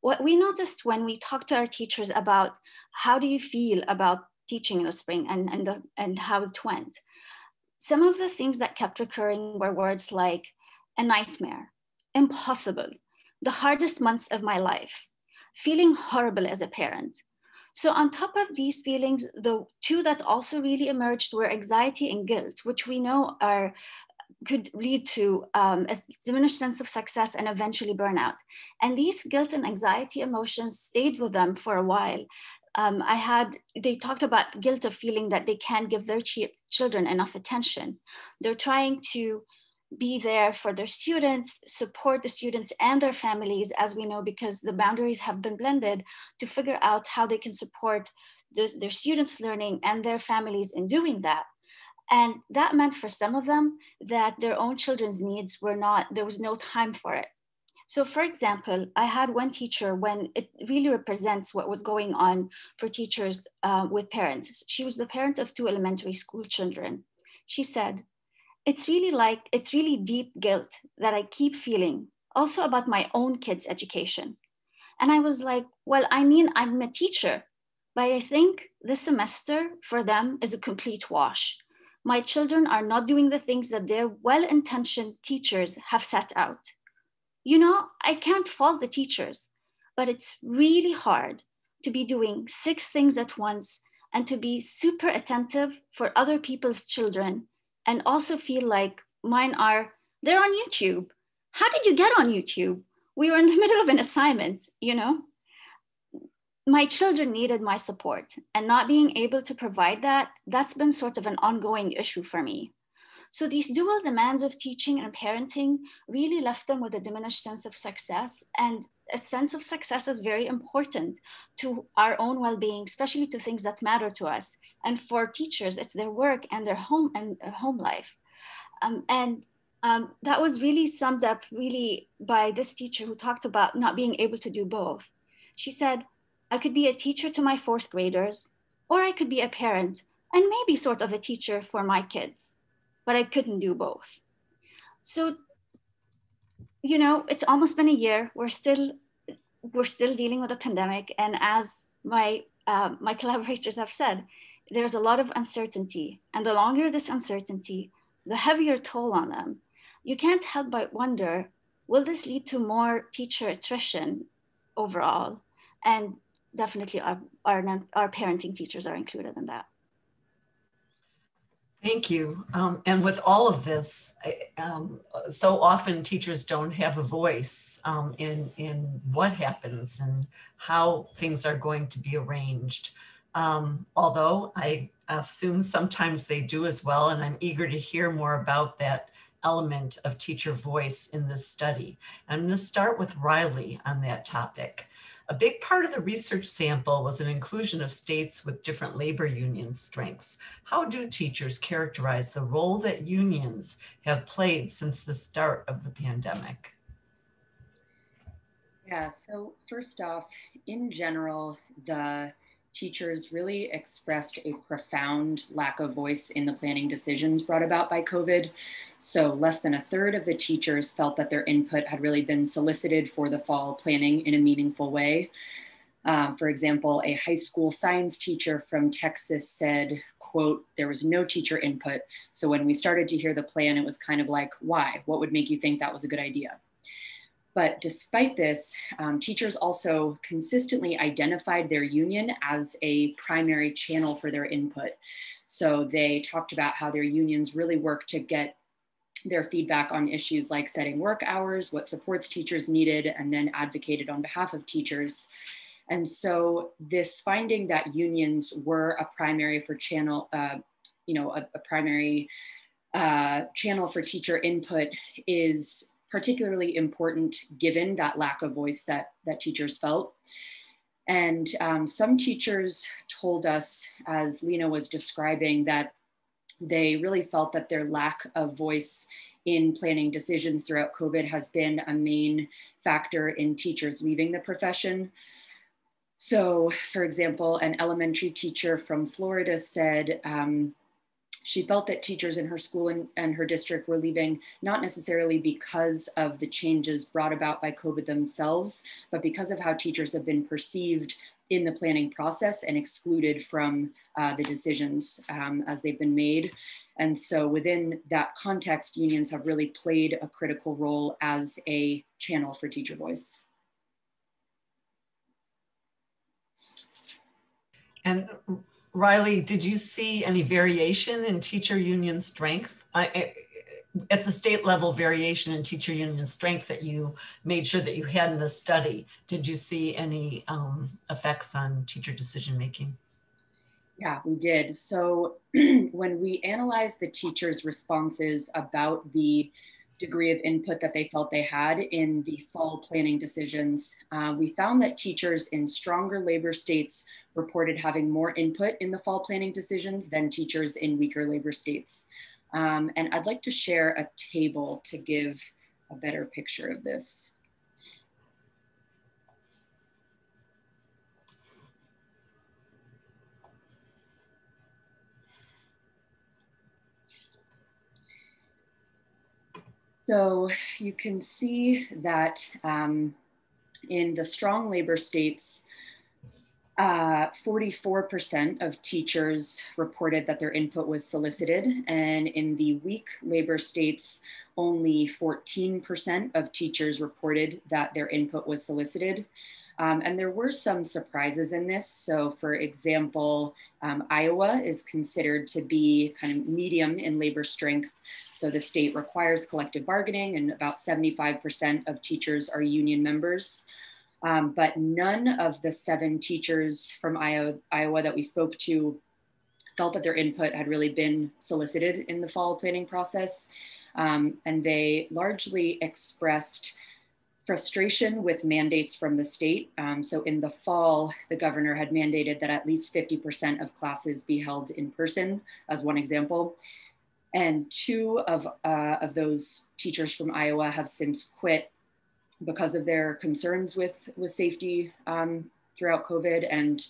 what we noticed when we talked to our teachers about how do you feel about teaching in the spring and, and, the, and how it went, some of the things that kept recurring were words like a nightmare, impossible, the hardest months of my life, feeling horrible as a parent. So, on top of these feelings, the two that also really emerged were anxiety and guilt, which we know are could lead to um, a diminished sense of success and eventually burnout. And these guilt and anxiety emotions stayed with them for a while. Um, I had, they talked about guilt of feeling that they can't give their ch children enough attention. They're trying to be there for their students, support the students and their families, as we know, because the boundaries have been blended to figure out how they can support the, their students' learning and their families in doing that. And that meant for some of them that their own children's needs were not, there was no time for it. So, for example, I had one teacher when it really represents what was going on for teachers uh, with parents. She was the parent of two elementary school children. She said, It's really like, it's really deep guilt that I keep feeling, also about my own kids' education. And I was like, Well, I mean, I'm a teacher, but I think this semester for them is a complete wash my children are not doing the things that their well intentioned teachers have set out. You know, I can't fault the teachers. but it's really hard to be doing six things at once and to be super attentive for other people's children and also feel like mine are they're on youtube how did you get on youtube we were in the middle of an assignment you know my children needed my support and not being able to provide that that's been sort of an ongoing issue for me. So these dual demands of teaching and parenting really left them with a diminished sense of success and a sense of success is very important to our own well-being especially to things that matter to us. And for teachers it's their work and their home and home life. Um, and um, that was really summed up really by this teacher who talked about not being able to do both. She said i could be a teacher to my fourth graders or i could be a parent and maybe sort of a teacher for my kids but i couldn't do both so you know, it's almost been a year. We're still we're still dealing with a pandemic, and as my uh, my collaborators have said, there's a lot of uncertainty, and the longer this uncertainty, the heavier toll on them. You can't help but wonder: Will this lead to more teacher attrition overall? And definitely, our our, our parenting teachers are included in that. Thank you. Um, and with all of this, um, so often teachers don't have a voice um, in, in what happens and how things are going to be arranged. Um, although I assume sometimes they do as well, and I'm eager to hear more about that element of teacher voice in this study. I'm going to start with Riley on that topic. A big part of the research sample was an inclusion of states with different labor union strengths. How do teachers characterize the role that unions have played since the start of the pandemic? Yeah, so first off, in general, the teachers really expressed a profound lack of voice in the planning decisions brought about by COVID. So, less than a third of the teachers felt that their input had really been solicited for the fall planning in a meaningful way. Um, for example, a high school science teacher from Texas said, quote, there was no teacher input. So when we started to hear the plan, it was kind of like, why? What would make you think that was a good idea? But despite this, um, teachers also consistently identified their union as a primary channel for their input. So they talked about how their unions really work to get their feedback on issues like setting work hours, what supports teachers needed, and then advocated on behalf of teachers. And so this finding that unions were a primary for channel, uh, you know, a, a primary uh, channel for teacher input is particularly important given that lack of voice that, that teachers felt. And um, some teachers told us, as Lina was describing, that they really felt that their lack of voice in planning decisions throughout COVID has been a main factor in teachers leaving the profession. So, for example, an elementary teacher from Florida said, um, she felt that teachers in her school and, and, her district were leaving not necessarily because of the changes brought about by COVID themselves, but because of how teachers have been perceived in the planning process and excluded from uh, the decisions um, as they've been made. And so within that context, unions have really played a critical role as a channel for teacher voice. And Riley, did you see any variation in teacher union strength? I, at the state level variation in teacher union strength that you made sure that you had in the study, did you see any um, effects on teacher decision making? Yeah, we did. So when we analyzed the teachers' responses about the degree of input that they felt they had in the fall planning decisions, uh, we found that teachers in stronger labor states reported having more input in the fall planning decisions than teachers in weaker labor states. Um, and I'd like to share a table to give a better picture of this. So you can see that um, in the strong labor states, 44% uh, of teachers reported that their input was solicited, and in the weak labor states, only 14% of teachers reported that their input was solicited. Um, and there were some surprises in this. So for example, um, Iowa is considered to be kind of medium in labor strength. So the state requires collective bargaining and about 75% of teachers are union members. Um, but none of the seven teachers from Iowa, Iowa that we spoke to felt that their input had really been solicited in the fall planning process. Um, and they largely expressed frustration with mandates from the state. Um, so in the fall, the governor had mandated that at least 50% of classes be held in person, as one example. And two of, uh, of those teachers from Iowa have since quit because of their concerns with, with safety um, throughout COVID. And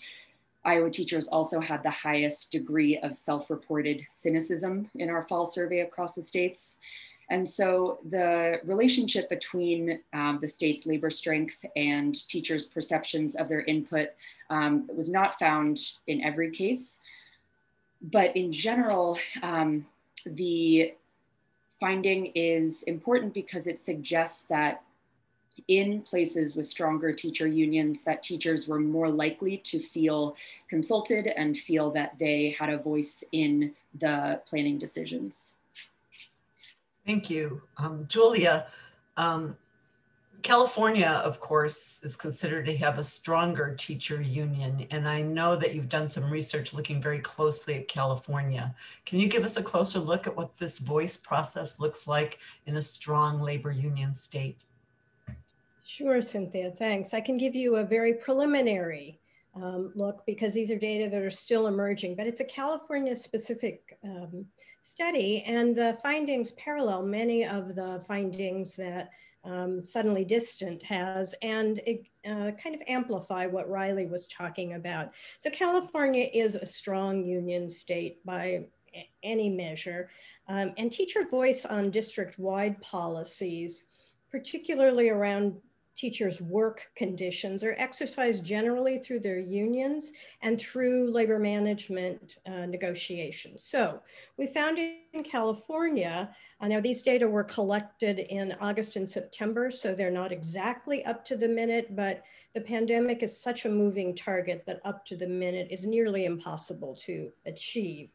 Iowa teachers also had the highest degree of self-reported cynicism in our fall survey across the states. And so the relationship between um, the state's labor strength and teachers' perceptions of their input um, was not found in every case. But in general, um, the finding is important because it suggests that in places with stronger teacher unions that teachers were more likely to feel consulted and feel that they had a voice in the planning decisions. Thank you. Um, Julia, um, California, of course, is considered to have a stronger teacher union. And I know that you've done some research looking very closely at California. Can you give us a closer look at what this voice process looks like in a strong labor union state? Sure, Cynthia, thanks. I can give you a very preliminary um, look because these are data that are still emerging, but it's a California specific um, study and the findings parallel many of the findings that um, Suddenly Distant has and it, uh, kind of amplify what Riley was talking about. So California is a strong union state by any measure um, and teacher voice on district-wide policies particularly around teachers' work conditions are exercised generally through their unions and through labor management uh, negotiations. So we found in California, uh, now these data were collected in August and September, so they're not exactly up to the minute, but the pandemic is such a moving target that up to the minute is nearly impossible to achieve.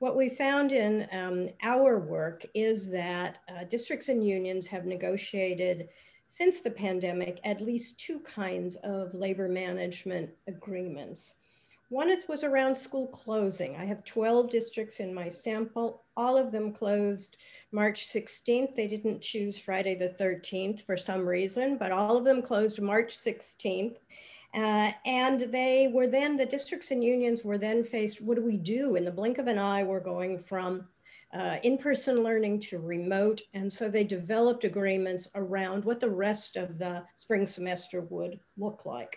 What we found in um, our work is that uh, districts and unions have negotiated since the pandemic at least two kinds of labor management agreements. One is, was around school closing. I have 12 districts in my sample. All of them closed March 16th. They didn't choose Friday the 13th for some reason, but all of them closed March 16th. Uh, and they were then, the districts and unions were then faced, what do we do? In the blink of an eye, we're going from uh, in-person learning to remote. And so they developed agreements around what the rest of the spring semester would look like.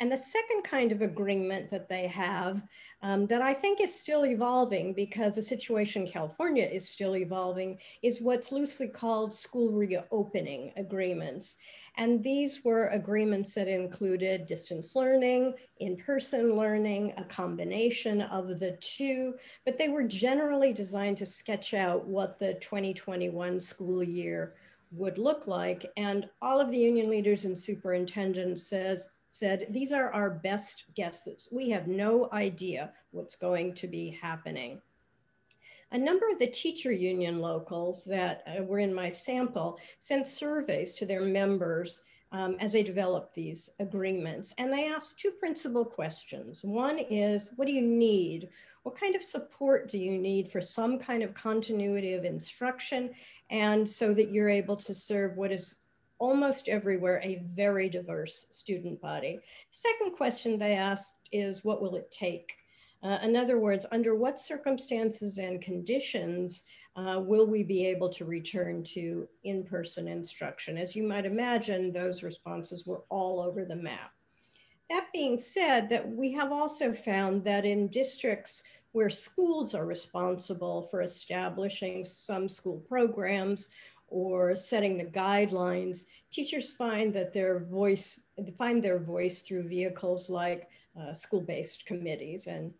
And the second kind of agreement that they have um, that I think is still evolving because the situation in California is still evolving is what's loosely called school reopening agreements. And these were agreements that included distance learning, in-person learning, a combination of the two, but they were generally designed to sketch out what the 2021 school year would look like. And all of the union leaders and superintendents says, said, these are our best guesses. We have no idea what's going to be happening. A number of the teacher union locals that uh, were in my sample sent surveys to their members um, as they developed these agreements. And they asked two principal questions. One is, what do you need? What kind of support do you need for some kind of continuity of instruction and so that you're able to serve what is almost everywhere a very diverse student body. Second question they asked is, what will it take? Uh, in other words, under what circumstances and conditions uh, will we be able to return to in-person instruction? As you might imagine, those responses were all over the map. That being said, that we have also found that in districts where schools are responsible for establishing some school programs or setting the guidelines, teachers find that their voice, find their voice through vehicles like uh, school-based committees and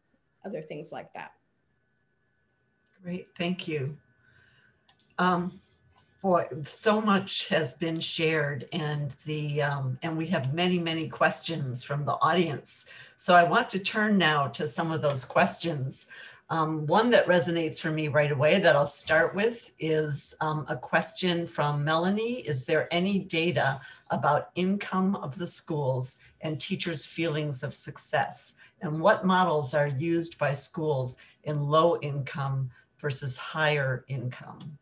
other things like that. Great, thank you. Um, boy, so much has been shared and the um, and we have many, many questions from the audience. So I want to turn now to some of those questions. Um, one that resonates for me right away that I'll start with is um, a question from Melanie. Is there any data about income of the schools and teachers' feelings of success? And what models are used by schools in low income versus higher income?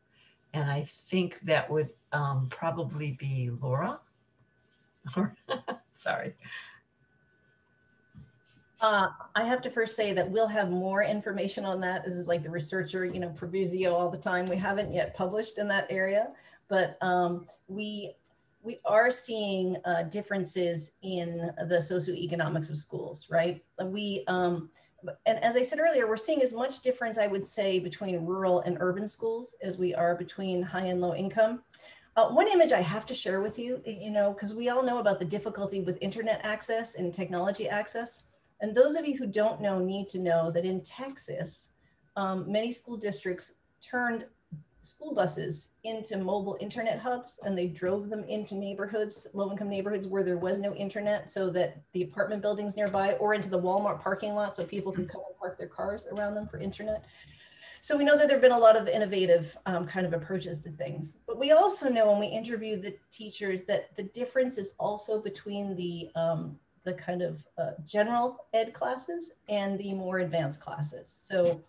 And I think that would um, probably be Lora. Sorry. Uh, I have to first say that we'll have more information on that. This is like the researcher, you know, Provuzio all the time. We haven't yet published in that area, but um, we we are seeing uh, differences in the socioeconomics of schools, right? We um, and as I said earlier, we're seeing as much difference, I would say, between rural and urban schools as we are between high and low income. Uh, one image I have to share with you, you know, because we all know about the difficulty with internet access and technology access. And those of you who don't know need to know that in Texas, um, many school districts turned school buses into mobile internet hubs and they drove them into neighborhoods, low income neighborhoods where there was no internet so that the apartment buildings nearby or into the Walmart parking lot so people could come and park their cars around them for internet. So we know that there have been a lot of innovative um, kind of approaches to things. But we also know when we interview the teachers that the difference is also between the, um, the kind of uh, general ed classes and the more advanced classes. So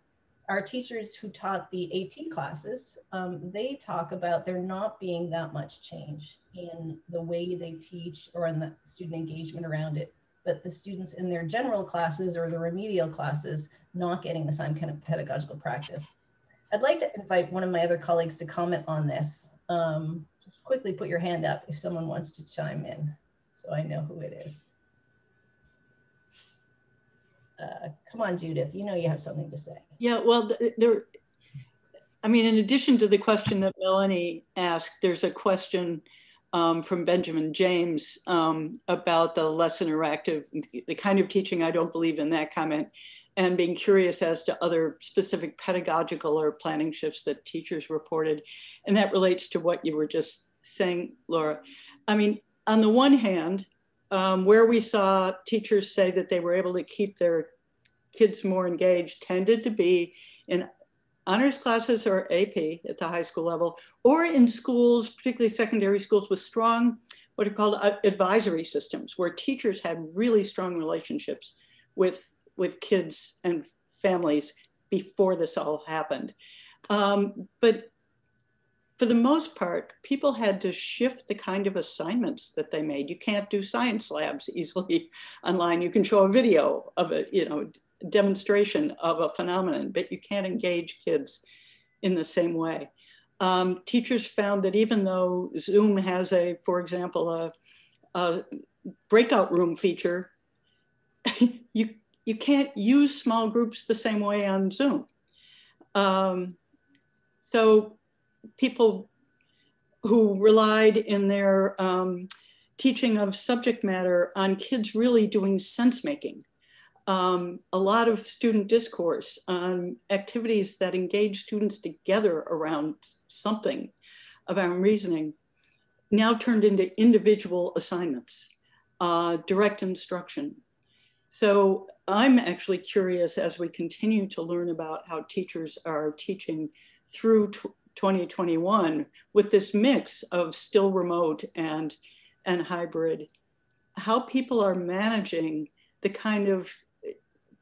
our teachers who taught the AP classes, um, they talk about there not being that much change in the way they teach or in the student engagement around it, but the students in their general classes or the remedial classes not getting the same kind of pedagogical practice. I'd like to invite one of my other colleagues to comment on this. Um, just quickly put your hand up if someone wants to chime in so I know who it is. Uh, come on, Judith, you know you have something to say. Yeah, well, there, I mean, in addition to the question that Melanie asked, there's a question um, from Benjamin James um, about the less interactive, the kind of teaching I don't believe in that comment, and being curious as to other specific pedagogical or planning shifts that teachers reported. And that relates to what you were just saying, Lora. I mean, on the one hand, um, where we saw teachers say that they were able to keep their kids more engaged tended to be in honors classes or AP at the high school level, or in schools, particularly secondary schools with strong, what are called uh, advisory systems, where teachers had really strong relationships with, with kids and families before this all happened. Um, but for the most part, people had to shift the kind of assignments that they made. You can't do science labs easily online. You can show a video of it, you know demonstration of a phenomenon, but you can't engage kids in the same way. Um, teachers found that even though Zoom has a, for example, a, a breakout room feature, you you can't use small groups the same way on Zoom. Um, so people who relied in their um, teaching of subject matter on kids really doing sense making. Um, a lot of student discourse on activities that engage students together around something about reasoning now turned into individual assignments, uh, direct instruction. So I'm actually curious as we continue to learn about how teachers are teaching through 2021 with this mix of still remote and, and hybrid, how people are managing the kind of,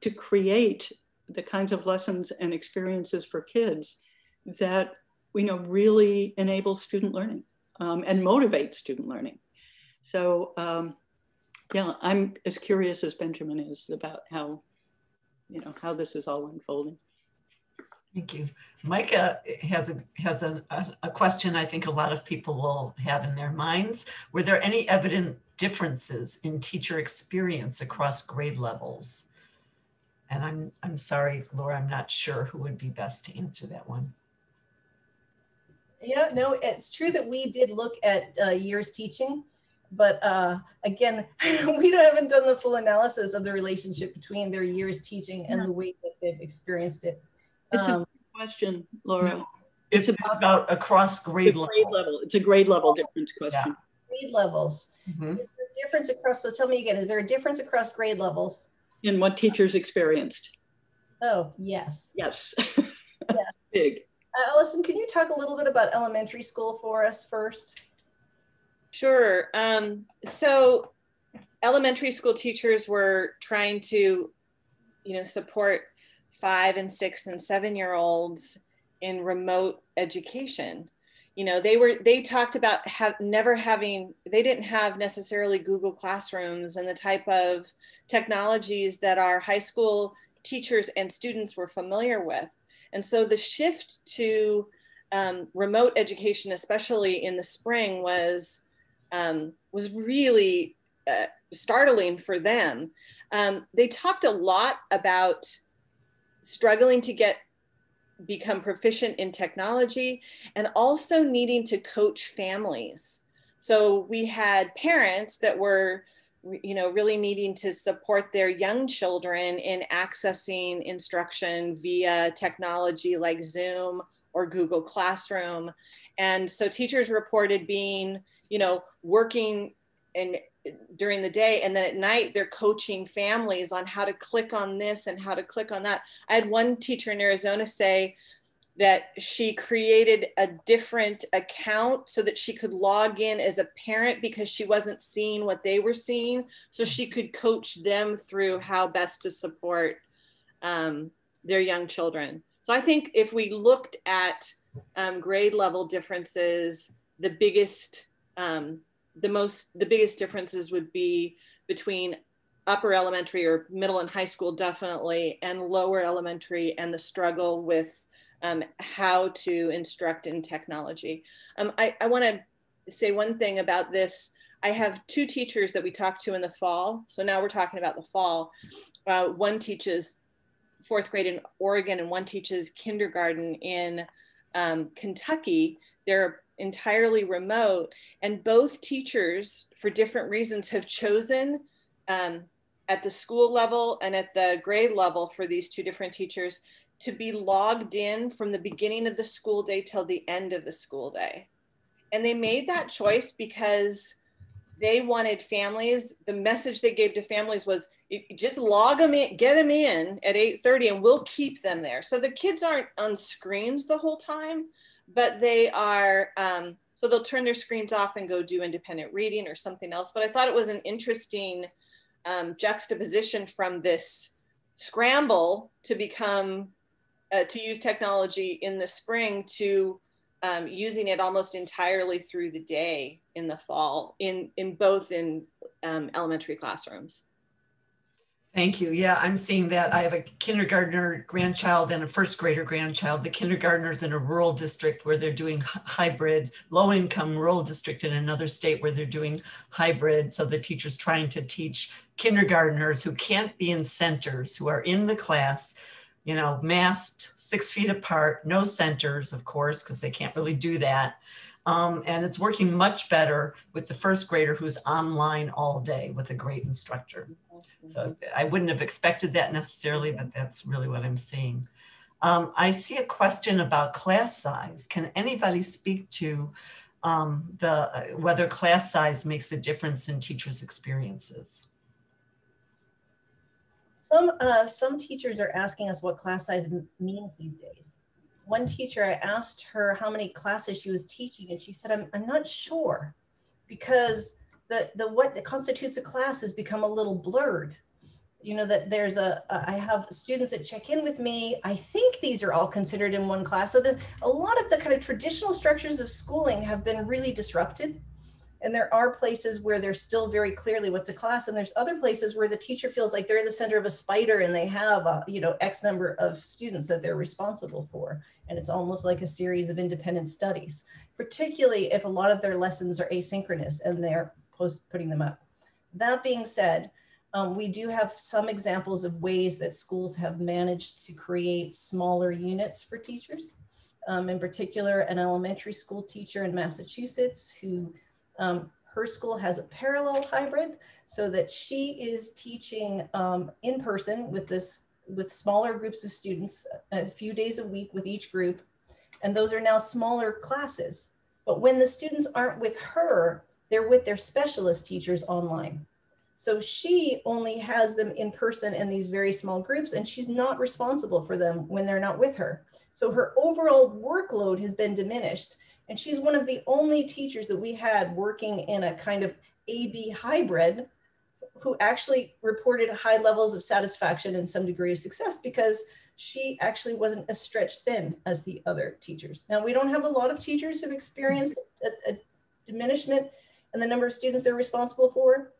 to create the kinds of lessons and experiences for kids that we know really enable student learning um, and motivate student learning. So um, yeah, I'm as curious as Benjamin is about how, you know, how this is all unfolding. Thank you. Micah has a has a, a, question I think a lot of people will have in their minds. Were there any evident differences in teacher experience across grade levels? And I'm I'm sorry, Lora, I'm not sure who would be best to answer that one. Yeah, no, it's true that we did look at uh, years teaching, but uh, again, we haven't done the full analysis of the relationship between their years teaching and the way that they've experienced it. It's um, a question, Lora. It's about across grade, level. grade level. It's a grade level difference question. Grade levels. Mhm. Is there a difference across, so tell me again, is there a difference across grade levels? In what teachers experienced. Oh, yes. Yes. Yeah. Big. Uh, Alisun, can you talk a little bit about elementary school for us first? Sure. Um, so elementary school teachers were trying to, you know, support five and six and seven year olds in remote education. You know, they were they talked about have never having they didn't have necessarily Google classrooms and the type of technologies that our high school teachers and students were familiar with. And so the shift to um, remote education, especially in the spring, was um, was really uh, startling for them. Um, they talked a lot about struggling to get become proficient in technology and also needing to coach families. So we had parents that were you know really needing to support their young children in accessing instruction via technology like Zoom or Google Classroom. And so teachers reported being, you know, working and during the day. And then at night they're coaching families on how to click on this and how to click on that. I had one teacher in arizona say that she created a different account so that she could log in as a parent because she wasn't seeing what they were seeing. So she could coach them through how best to support um, their young children. So i think if we looked at um, grade level differences the biggest um, the most the biggest differences would be between upper elementary or middle and high school definitely and lower elementary and the struggle with um, how to instruct in technology. Um, i, I want to say one thing about this. I have two teachers that we talked to in the fall. So now we're talking about the fall. Uh, one teaches fourth grade in oregon and one teaches kindergarten in um, kentucky. They're entirely remote and both teachers for different reasons have chosen um, at the school level and at the grade level for these two different teachers to be logged in from the beginning of the school day till the end of the school day. And they made that choice because they wanted families the message they gave to families was just log them in get them in at 8.30 and we'll keep them there. So the kids aren't on screens the whole time but they are um, so they'll turn their screens off and go do independent reading or something else. But i thought it was an interesting um, juxtaposition from this scramble to become uh, to use technology in the spring to um, using it almost entirely through the day in the fall in in both in um, elementary classrooms Thank you. Yeah, I'm seeing that. I have a kindergartner grandchild and a first grader grandchild. The kindergartner's in a rural district where they're doing hybrid, low income rural district in another state where they're doing hybrid. So the teacher's trying to teach kindergartners who can't be in centers, who are in the class, you know, masked, six feet apart, no centers, of course, because they can't really do that. Um, and it's working much better with the first grader who's online all day with a great instructor. So I wouldn't have expected that necessarily, but that's really what I'm seeing. Um, I see a question about class size. Can anybody speak to um, the whether class size makes a difference in teachers' experiences? Some, uh, some teachers are asking us what class size means these days. One teacher, I asked her how many classes she was teaching, and she said, I'm, I'm not sure because the, the what constitutes a class has become a little blurred. You know, that there's a, a I have students that check in with me. I think these are all considered in one class. So the, a lot of the kind of traditional structures of schooling have been really disrupted and there are places where there's still very clearly what's a class and there's other places where the teacher feels like they're the center of a spider and they have a, you know x number of students that they're responsible for. And it's almost like a series of independent studies particularly if a lot of their lessons are asynchronous and they're post putting them up. That being said um, we do have some examples of ways that schools have managed to create smaller units for teachers. Um, in particular an elementary school teacher in massachusetts who um, her school has a parallel hybrid so that she is teaching um, in person with this with smaller groups of students a few days a week with each group And those are now smaller classes. But when the students aren't with her, they're with their specialist teachers online. So she only has them in person in these very small groups, and she's not responsible for them when they're not with her. So her overall workload has been diminished. And she's one of the only teachers that we had working in a kind of AB hybrid who actually reported high levels of satisfaction and some degree of success because she actually wasn't as stretched thin as the other teachers. Now, we don't have a lot of teachers who've experienced a, a diminishment in the number of students they're responsible for.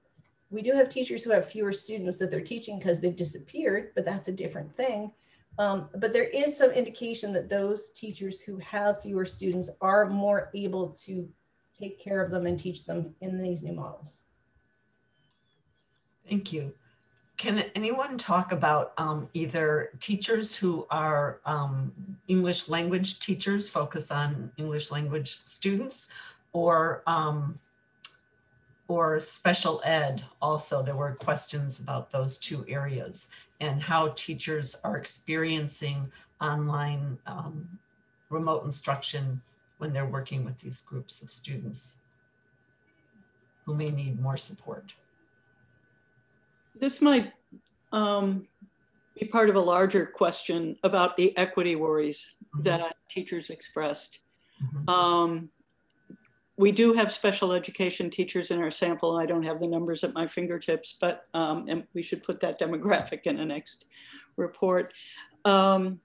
We do have teachers who have fewer students that they're teaching because they've disappeared, but that's a different thing. Um, but there is some indication that those teachers who have fewer students are more able to take care of them and teach them in these new models. Thank you. Can anyone talk about um, either teachers who are um, English language teachers, focus on English language students, or um, or special ed also? There were questions about those two areas and how teachers are experiencing online um, remote instruction when they're working with these groups of students who may need more support this might um, be part of a larger question about the equity worries mm-hmm. that teachers expressed. Mm-hmm. Um, we do have special education teachers in our sample. I don't have the numbers at my fingertips, but um, and we should put that demographic in the next report. Um,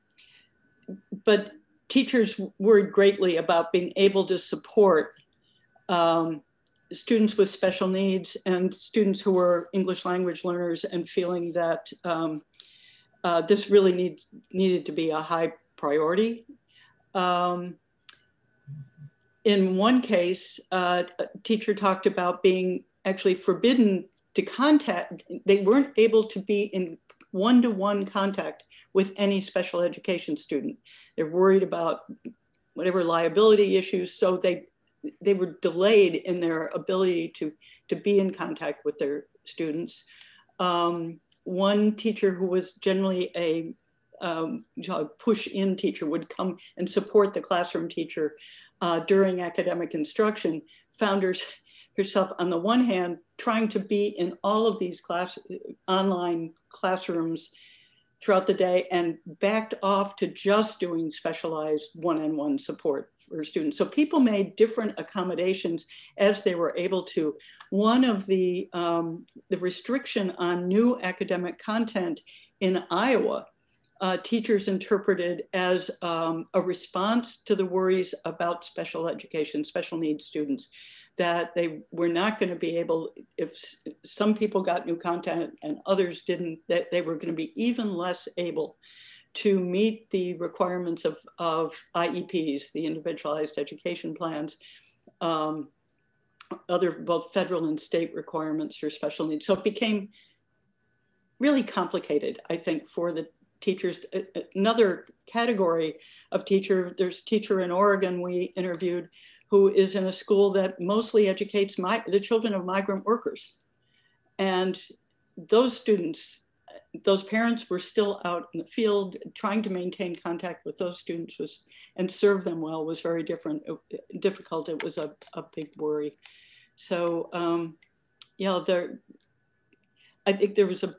but teachers worried greatly about being able to support um, students with special needs and students who were English language learners and feeling that um, uh, this really needs, needed to be a high priority. Um, in one case, uh, a teacher talked about being actually forbidden to contact, they weren't able to be in one-to-one contact with any special education student. They're worried about whatever liability issues, so they they were delayed in their ability to, to be in contact with their students. Um, one teacher who was generally a um, push in teacher would come and support the classroom teacher uh, during academic instruction, found her, herself on the one hand trying to be in all of these class online classrooms throughout the day and backed off to just doing specialized one-on-one support for students. So people made different accommodations as they were able to. One of the, um, the restriction on new academic content in Iowa, uh, teachers interpreted as um, a response to the worries about special education, special needs students that they were not going to be able, if some people got new content and others didn't, that they were going to be even less able to meet the requirements of, of IEPs, the individualized education plans, um, other both federal and state requirements for special needs. So it became really complicated, I think, for the teachers. Uh, uh, another category of teacher, there's teacher in Oregon we interviewed who is in a school that mostly educates my, the children of migrant workers. And those students, those parents were still out in the field trying to maintain contact with those students was and serve them well was very different, uh, difficult. It was a, a big worry. So um, yeah, there, I think there was a,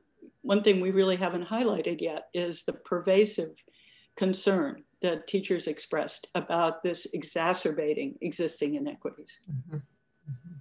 one thing we really haven't highlighted yet is the pervasive concern that teachers expressed about this exacerbating existing inequities. Mm-hmm. Mm-hmm.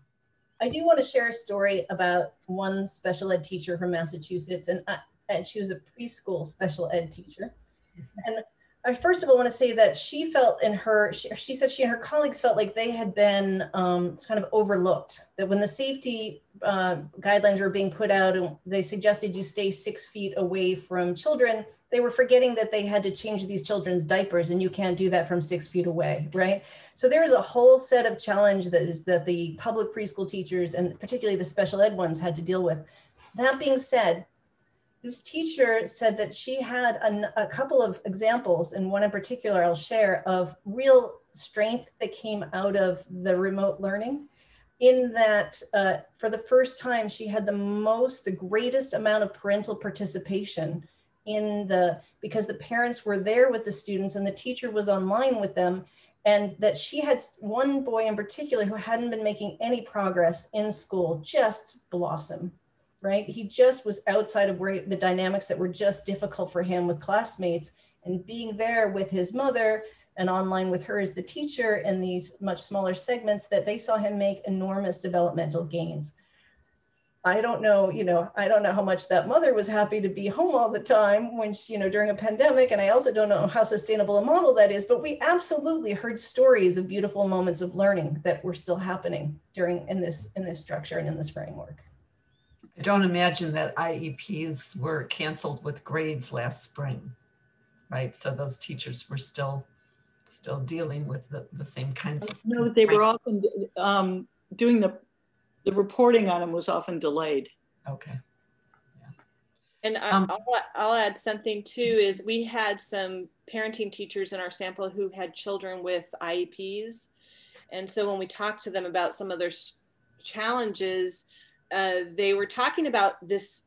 I do want to share a story about one special ed teacher from Massachusetts, and, uh, and she was a preschool special ed teacher. Mm-hmm. And I first of all want to say that she felt in her, she, she said she and her colleagues felt like they had been um, kind of overlooked. That when the safety uh, guidelines were being put out and they suggested you stay six feet away from children, they were forgetting that they had to change these children's diapers and you can't do that from six feet away, right? So there is a whole set of challenge that is that the public preschool teachers and particularly the special ed ones had to deal with. That being said, this teacher said that she had a, a, couple of examples, and one in particular I'll share, of real strength that came out of the remote learning. In that, uh, for the first time, she had the most, the greatest amount of parental participation in the because the parents were there with the students and the teacher was online with them and that she had one boy in particular who hadn't been making any progress in school just blossom right he just was outside of where the dynamics that were just difficult for him with classmates and being there with his mother and online with her as the teacher in these much smaller segments that they saw him make enormous developmental gains I don't know, you know, I don't know how much that mother was happy to be home all the time when she, you know, during a pandemic. And I also don't know how sustainable a model that is, but we absolutely heard stories of beautiful moments of learning that were still happening during in this in this structure and in this framework. I don't imagine that IEPs were canceled with grades last spring, right? So those teachers were still still dealing with the, the same kinds of. No, they were often um, doing the the reporting on them was often delayed. Okay. And um, I'll, I'll add something too is we had some parenting teachers in our sample who had children with IEPs. And so when we talked to them about some of their challenges, uh, they were talking about this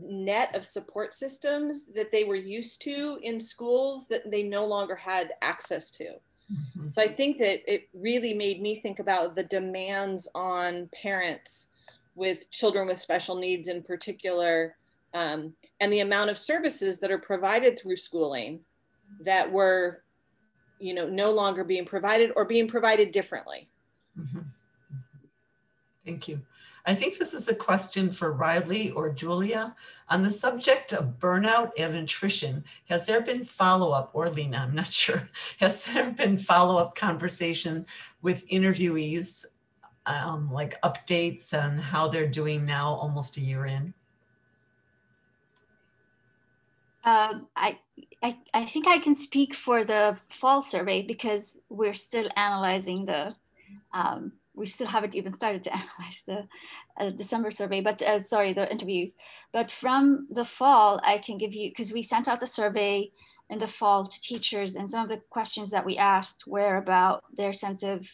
net of support systems that they were used to in schools that they no longer had access to. Mm-hmm. So I think that it really made me think about the demands on parents with children with special needs in particular, um, and the amount of services that are provided through schooling that were, you know, no longer being provided or being provided differently. Mm-hmm. Thank you. I think this is a question for Riley or Julia. On the subject of burnout and attrition, has there been follow-up, or Lina, I'm not sure, has there been follow-up conversation with interviewees, um, like updates on how they're doing now almost a year in? Um, I, I, I think I can speak for the fall survey because we're still analyzing the um, we still haven't even started to analyze the uh, December survey, but uh, sorry, the interviews. But from the fall, I can give you, because we sent out a survey in the fall to teachers and some of the questions that we asked were about their sense of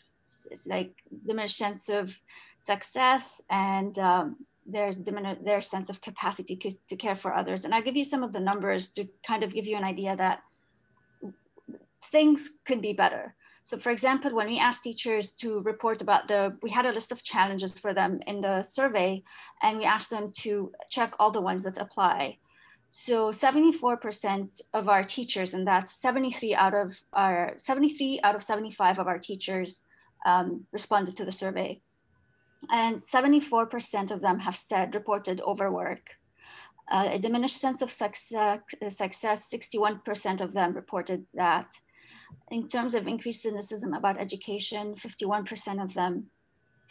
like diminished sense of success and um, their, their sense of capacity to, to care for others. And I'll give you some of the numbers to kind of give you an idea that things could be better. So for example, when we asked teachers to report about the, we had a list of challenges for them in the survey, and we asked them to check all the ones that apply. So 74% of our teachers, and that's 73 out of our 73 out of 75 of our teachers um, responded to the survey. And 74% of them have said reported overwork. Uh, a diminished sense of success, success 61% of them reported that in terms of increased cynicism about education, 51% of them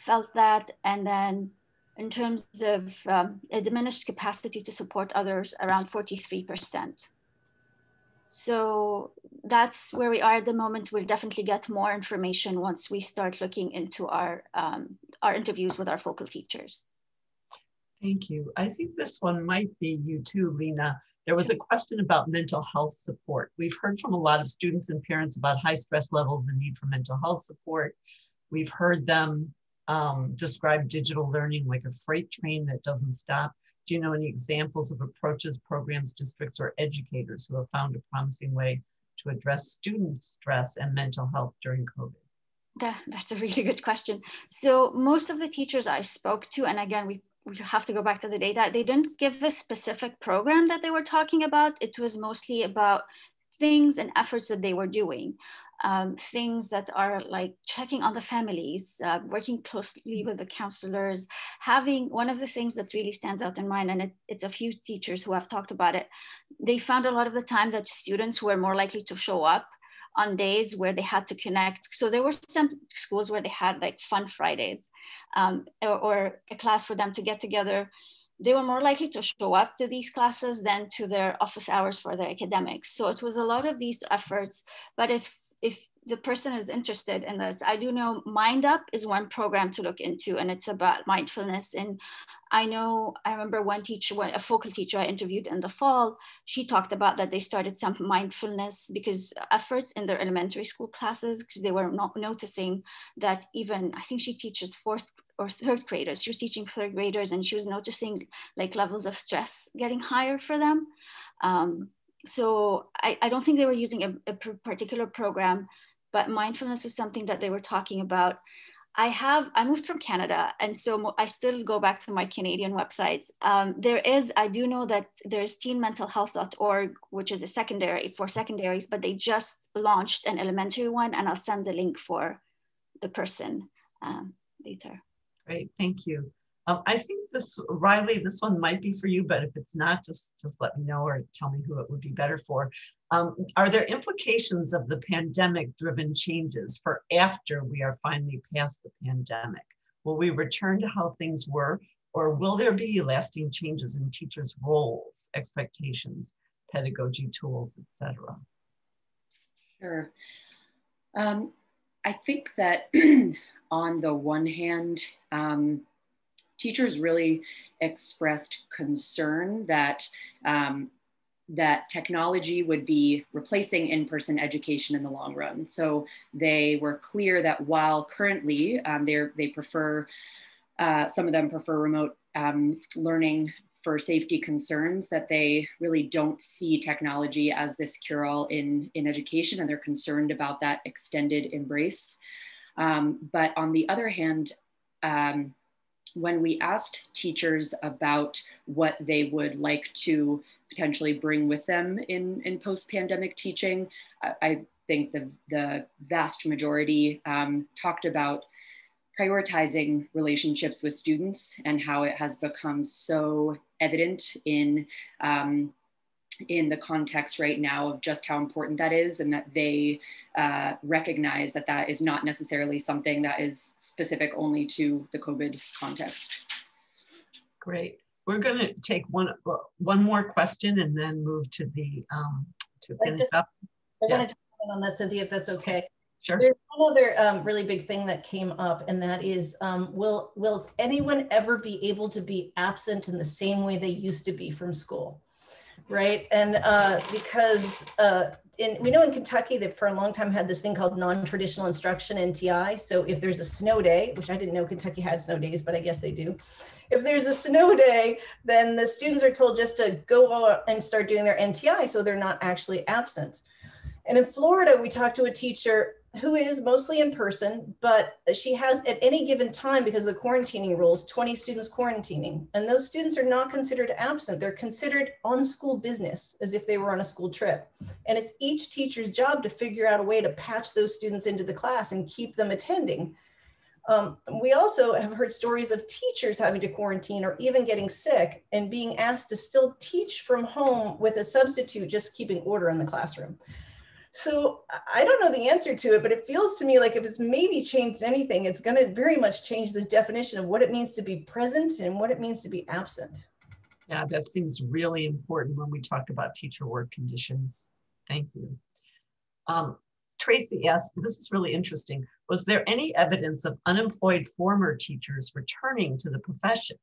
felt that. And then in terms of um, a diminished capacity to support others, around 43%. So that's where we are at the moment. We'll definitely get more information once we start looking into our, um, our interviews with our focal teachers. Thank you. I think this one might be you too, Lina. There was a question about mental health support. We've heard from a lot of students and parents about high stress levels and need for mental health support. We've heard them um, describe digital learning like a freight train that doesn't stop. Do you know any examples of approaches, programs, districts, or educators who have found a promising way to address student stress and mental health during COVID? That, that's a really good question. So most of the teachers I spoke to, and again, we we have to go back to the data. They didn't give a specific program that they were talking about. It was mostly about things and efforts that they were doing. Um, things that are like checking on the families, uh, working closely with the counselors, having one of the things that really stands out in mind, and it, it's a few teachers who have talked about it. They found a lot of the time that students were more likely to show up on days where they had to connect. So there were some schools where they had like fun Fridays um, or, or a class for them to get together they were more likely to show up to these classes than to their office hours for their academics. So it was a lot of these efforts. But if if the person is interested in this, I do know Mind Up is one program to look into, and it's about mindfulness. And I know I remember one teacher, a focal teacher I interviewed in the fall, she talked about that they started some mindfulness because efforts in their elementary school classes because they were not noticing that even I think she teaches fourth or third graders. She was teaching third graders and she was noticing like levels of stress getting higher for them. Um, so I, I don't think they were using a, a particular program, but mindfulness was something that they were talking about. I have, I moved from Canada, and so I still go back to my Canadian websites. Um, there is, I do know that there's teenmentalhealth.org, which is a secondary for secondaries, but they just launched an elementary one, and I'll send the link for the person um, later. Great, thank you. Um, I think this, Riley, this one might be for you, but if it's not, just, just let me know or tell me who it would be better for. Um, are there implications of the pandemic driven changes for after we are finally past the pandemic? Will we return to how things were or will there be lasting changes in teachers' roles, expectations, pedagogy tools, etc.? Sure. Um, I think that on the one hand, um, teachers really expressed concern that um, that technology would be replacing in-person education in the long run. So they were clear that while currently um, they prefer, uh, some of them prefer remote um, learning for safety concerns, that they really don't see technology as this cure-all in, in education and they're concerned about that extended embrace. Um, but on the other hand, um, when we asked teachers about what they would like to potentially bring with them in, in post-pandemic teaching, I, I, think the, the vast majority um, talked about prioritizing relationships with students and how it has become so evident in um, in the context right now of just how important that is and that they uh, recognize that that is not necessarily something that is specific only to the COVID context. Great. We're going to take one one more question and then move to the um, to finish like up. I yeah. want to comment on that, Cynthia, if that's okay. Sure. There's one other um, really big thing that came up, and that is, um, will will anyone ever be able to be absent in the same way they used to be from school? Right? And uh, because uh, in, we know in Kentucky that for a long time had this thing called non-traditional instruction NTI. So if there's a snow day, which I didn't know Kentucky had snow days, but I guess they do. If there's a snow day, then the students are told just to go and start doing their NTI so they're not actually absent. And in Florida, we talked to a teacher who is mostly in person, but she has at any given time, because of the quarantining rules, 20 students quarantining. And those students are not considered absent. They're considered on school business as if they were on a school trip. And it's each teacher's job to figure out a way to patch those students into the class and keep them attending. Um, we also have heard stories of teachers having to quarantine or even getting sick and being asked to still teach from home with a substitute just keeping order in the classroom. So I don't know the answer to it, but it feels to me like if it's maybe changed anything, it's going to very much change this definition of what it means to be present and what it means to be absent. Yeah, that seems really important when we talk about teacher work conditions. Thank you. Um, Tracy asked, this is really interesting. Was there any evidence of unemployed former teachers returning to the profession?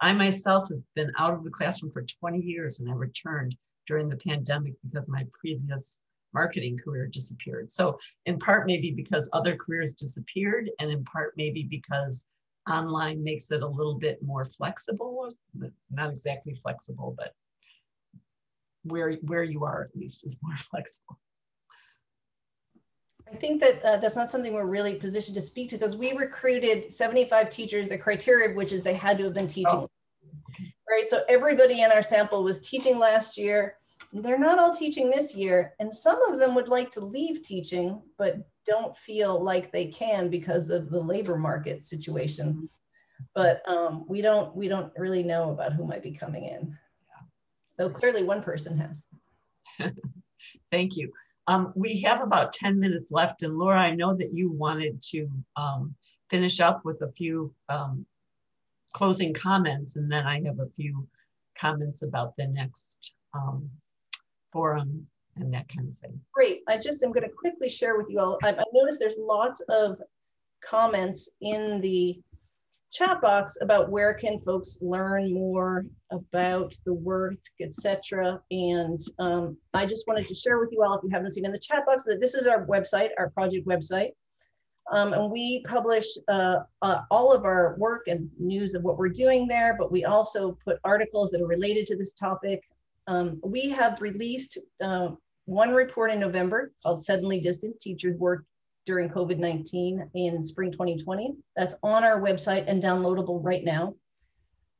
I myself have been out of the classroom for 20 years and I returned during the pandemic because my previous marketing career disappeared. So in part maybe because other careers disappeared and in part maybe because online makes it a little bit more flexible, not exactly flexible, but where, where you are at least is more flexible. I think that uh, that's not something we're really positioned to speak to because we recruited 75 teachers, the criteria of which is they had to have been teaching. Oh. Right. So everybody in our sample was teaching last year they're not all teaching this year, and some of them would like to leave teaching, but don't feel like they can because of the labor market situation. But um, we don't we don't really know about who might be coming in. So clearly, one person has. Thank you. Um, we have about 10 minutes left. And Lora, I know that you wanted to um, finish up with a few um, closing comments, and then I have a few comments about the next um, forum and that kind of thing. Great. I just am going to quickly share with you all. I, I noticed there's lots of comments in the chat box about where can folks learn more about the work, etc. And um, I just wanted to share with you all, if you haven't seen in the chat box, that this is our website, our project website. Um, and we publish uh, uh, all of our work and news of what we're doing there, but we also put articles that are related to this topic Um, we have released uh, one report in November called Suddenly Distant Teachers Work During COVID-19 in spring 2020. That's on our website and downloadable right now.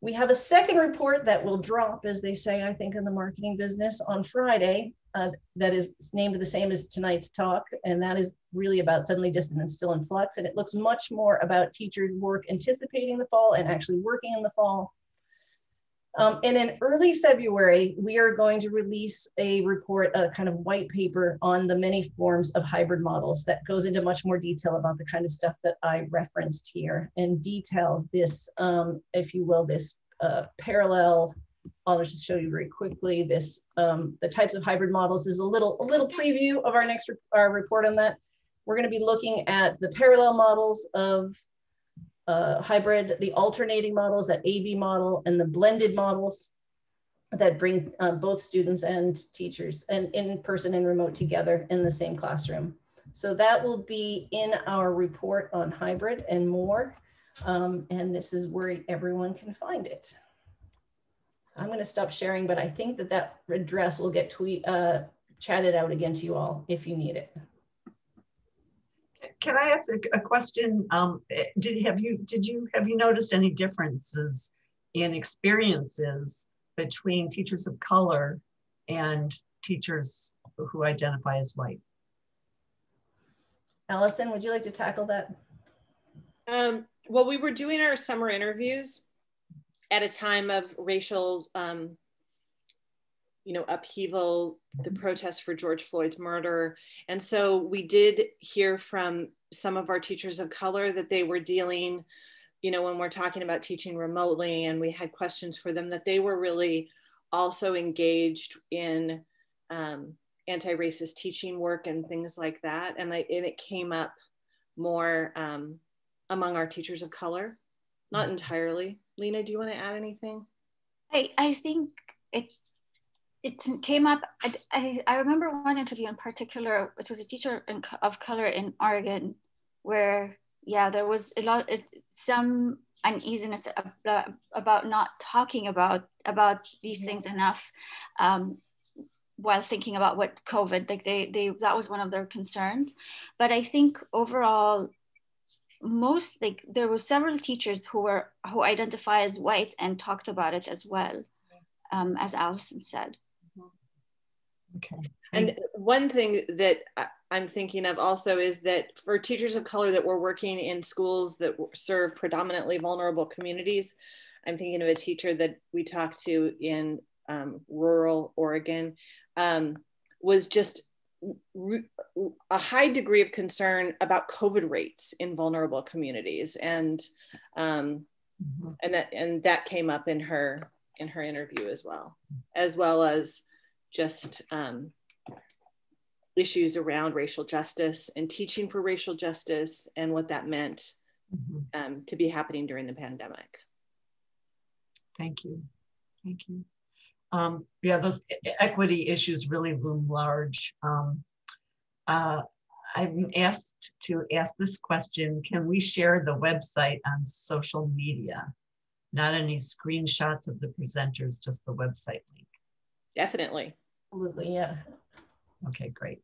We have a second report that will drop, as they say, I think, in the marketing business on Friday. Uh, that is named the same as tonight's talk, and that is really about suddenly distant and still in flux. And it looks much more about teachers' work anticipating the fall and actually working in the fall um, and in early February, we are going to release a report, a kind of white paper on the many forms of hybrid models that goes into much more detail about the kind of stuff that I referenced here and details this, um, if you will, this uh, parallel. I'll just show you very quickly this, um, the types of hybrid models is a little, a little preview of our next re our report on that. We're gonna be looking at the parallel models of uh, hybrid, the alternating models, that AB model, and the blended models that bring uh, both students and teachers and in person and remote together in the same classroom. So that will be in our report on hybrid and more. Um, and this is where everyone can find it. I'm going to stop sharing, but I think that that address will get tweet uh, chatted out again to you all if you need it can I ask a, a question? Um, eh, did have you did you have you noticed any differences in experiences between teachers of color and teachers who identify as white? Alisun, would you like to tackle that? Um, well, we were doing our summer interviews at a time of racial um, you know, upheaval, the protests for George Floyd's murder. And so we did hear from some of our teachers of color that they were dealing, you know, when we're talking about teaching remotely and we had questions for them, that they were really also engaged in um, anti-racist teaching work and things like that. And, I, and it came up more um, among our teachers of color, not entirely. Lina, do you want to add anything? I, I think it came up. I, I, I, remember one interview in particular, which was a teacher in, of color in Oregon, where yeah, there was a lot, it, some uneasiness about, about not talking about about these things enough, um, while thinking about what COVID, like they they that was one of their concerns. But I think overall, most like there were several teachers who were who identify as white and talked about it as well, um, as Alisun said. Okay. And one thing that I'm thinking of also is that for teachers of color that were working in schools that serve predominantly vulnerable communities, I'm thinking of a teacher that we talked to in um, rural Oregon, um, was just a high degree of concern about COVID rates in vulnerable communities, and um, mm-hmm. and that and that came up in her in her interview as well, as well as just um, issues around racial justice and teaching for racial justice and what that meant mm-hmm. um, to be happening during the pandemic. Thank you. Thank you. Um, yeah, those equity issues really loom large. Um, uh, I'm asked to ask this question Can we share the website on social media? Not any screenshots of the presenters, just the website link. Definitely. Absolutely, yeah. Okay, great.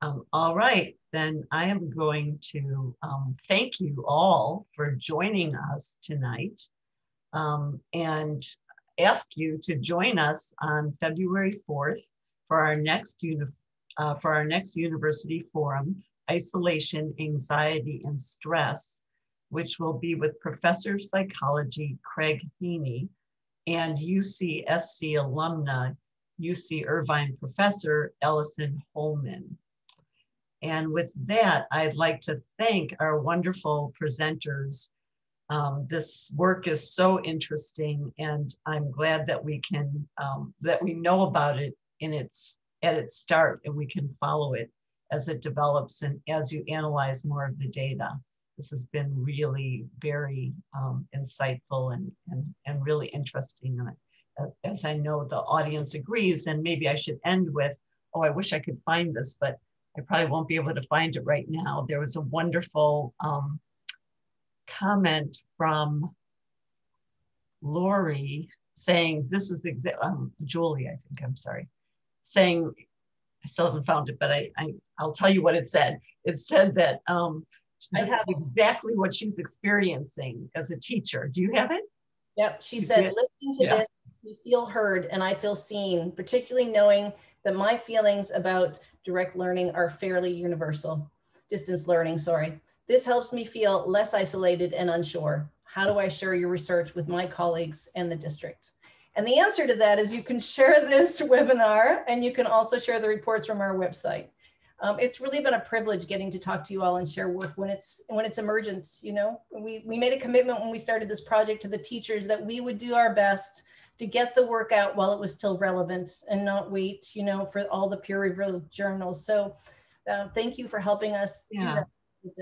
Um, all right, then I am going to um, thank you all for joining us tonight um, and ask you to join us on February 4th for our next uni uh, for our next university forum, Isolation, Anxiety, and Stress, which will be with Professor of Psychology Craig Haney and UCSC alumna UC Irvine professor, Alison Holman. And with that, I'd like to thank our wonderful presenters. Um, this work is so interesting, and I'm glad that we can um, that we know about it in its at its start, and we can follow it as it develops and as you analyze more of the data. This has been really very um, insightful and, and and really interesting. And as I know the audience agrees, and maybe I should end with, oh, I wish I could find this, but I probably won't be able to find it right now. There was a wonderful um, comment from Lori saying, this is the exact, um, Julie, I think, I'm sorry, saying, I still haven't found it, but I, I, I'll tell you what it said. It said that um, this is exactly what she's experiencing as a teacher. Do you have it? Yep. She said, listening to yeah. this, feel heard and I feel seen, particularly knowing that my feelings about direct learning are fairly universal, distance learning, sorry. This helps me feel less isolated and unsure. How do I share your research with my colleagues and the district? And the answer to that is you can share this webinar and you can also share the reports from our website. Um, it's really been a privilege getting to talk to you all and share work when it's when it's emergent. You know, we, we made a commitment when we started this project to the teachers that we would do our best to get the work out while it was still relevant and not wait, you know, for all the peer reviewed journals. So uh, thank you for helping us yeah. do that.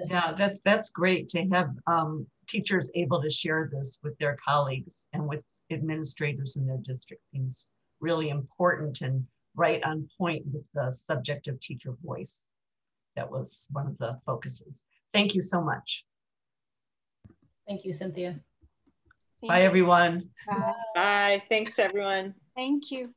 Yeah, that's that's great to have um, teachers able to share this with their colleagues and with administrators in their district seems really important and right on point with the subject of teacher voice. That was one of the focuses. Thank you so much. Thank you, Cynthia. Thank Bye, you. everyone. Bye. Bye. Thanks, everyone. Thank you.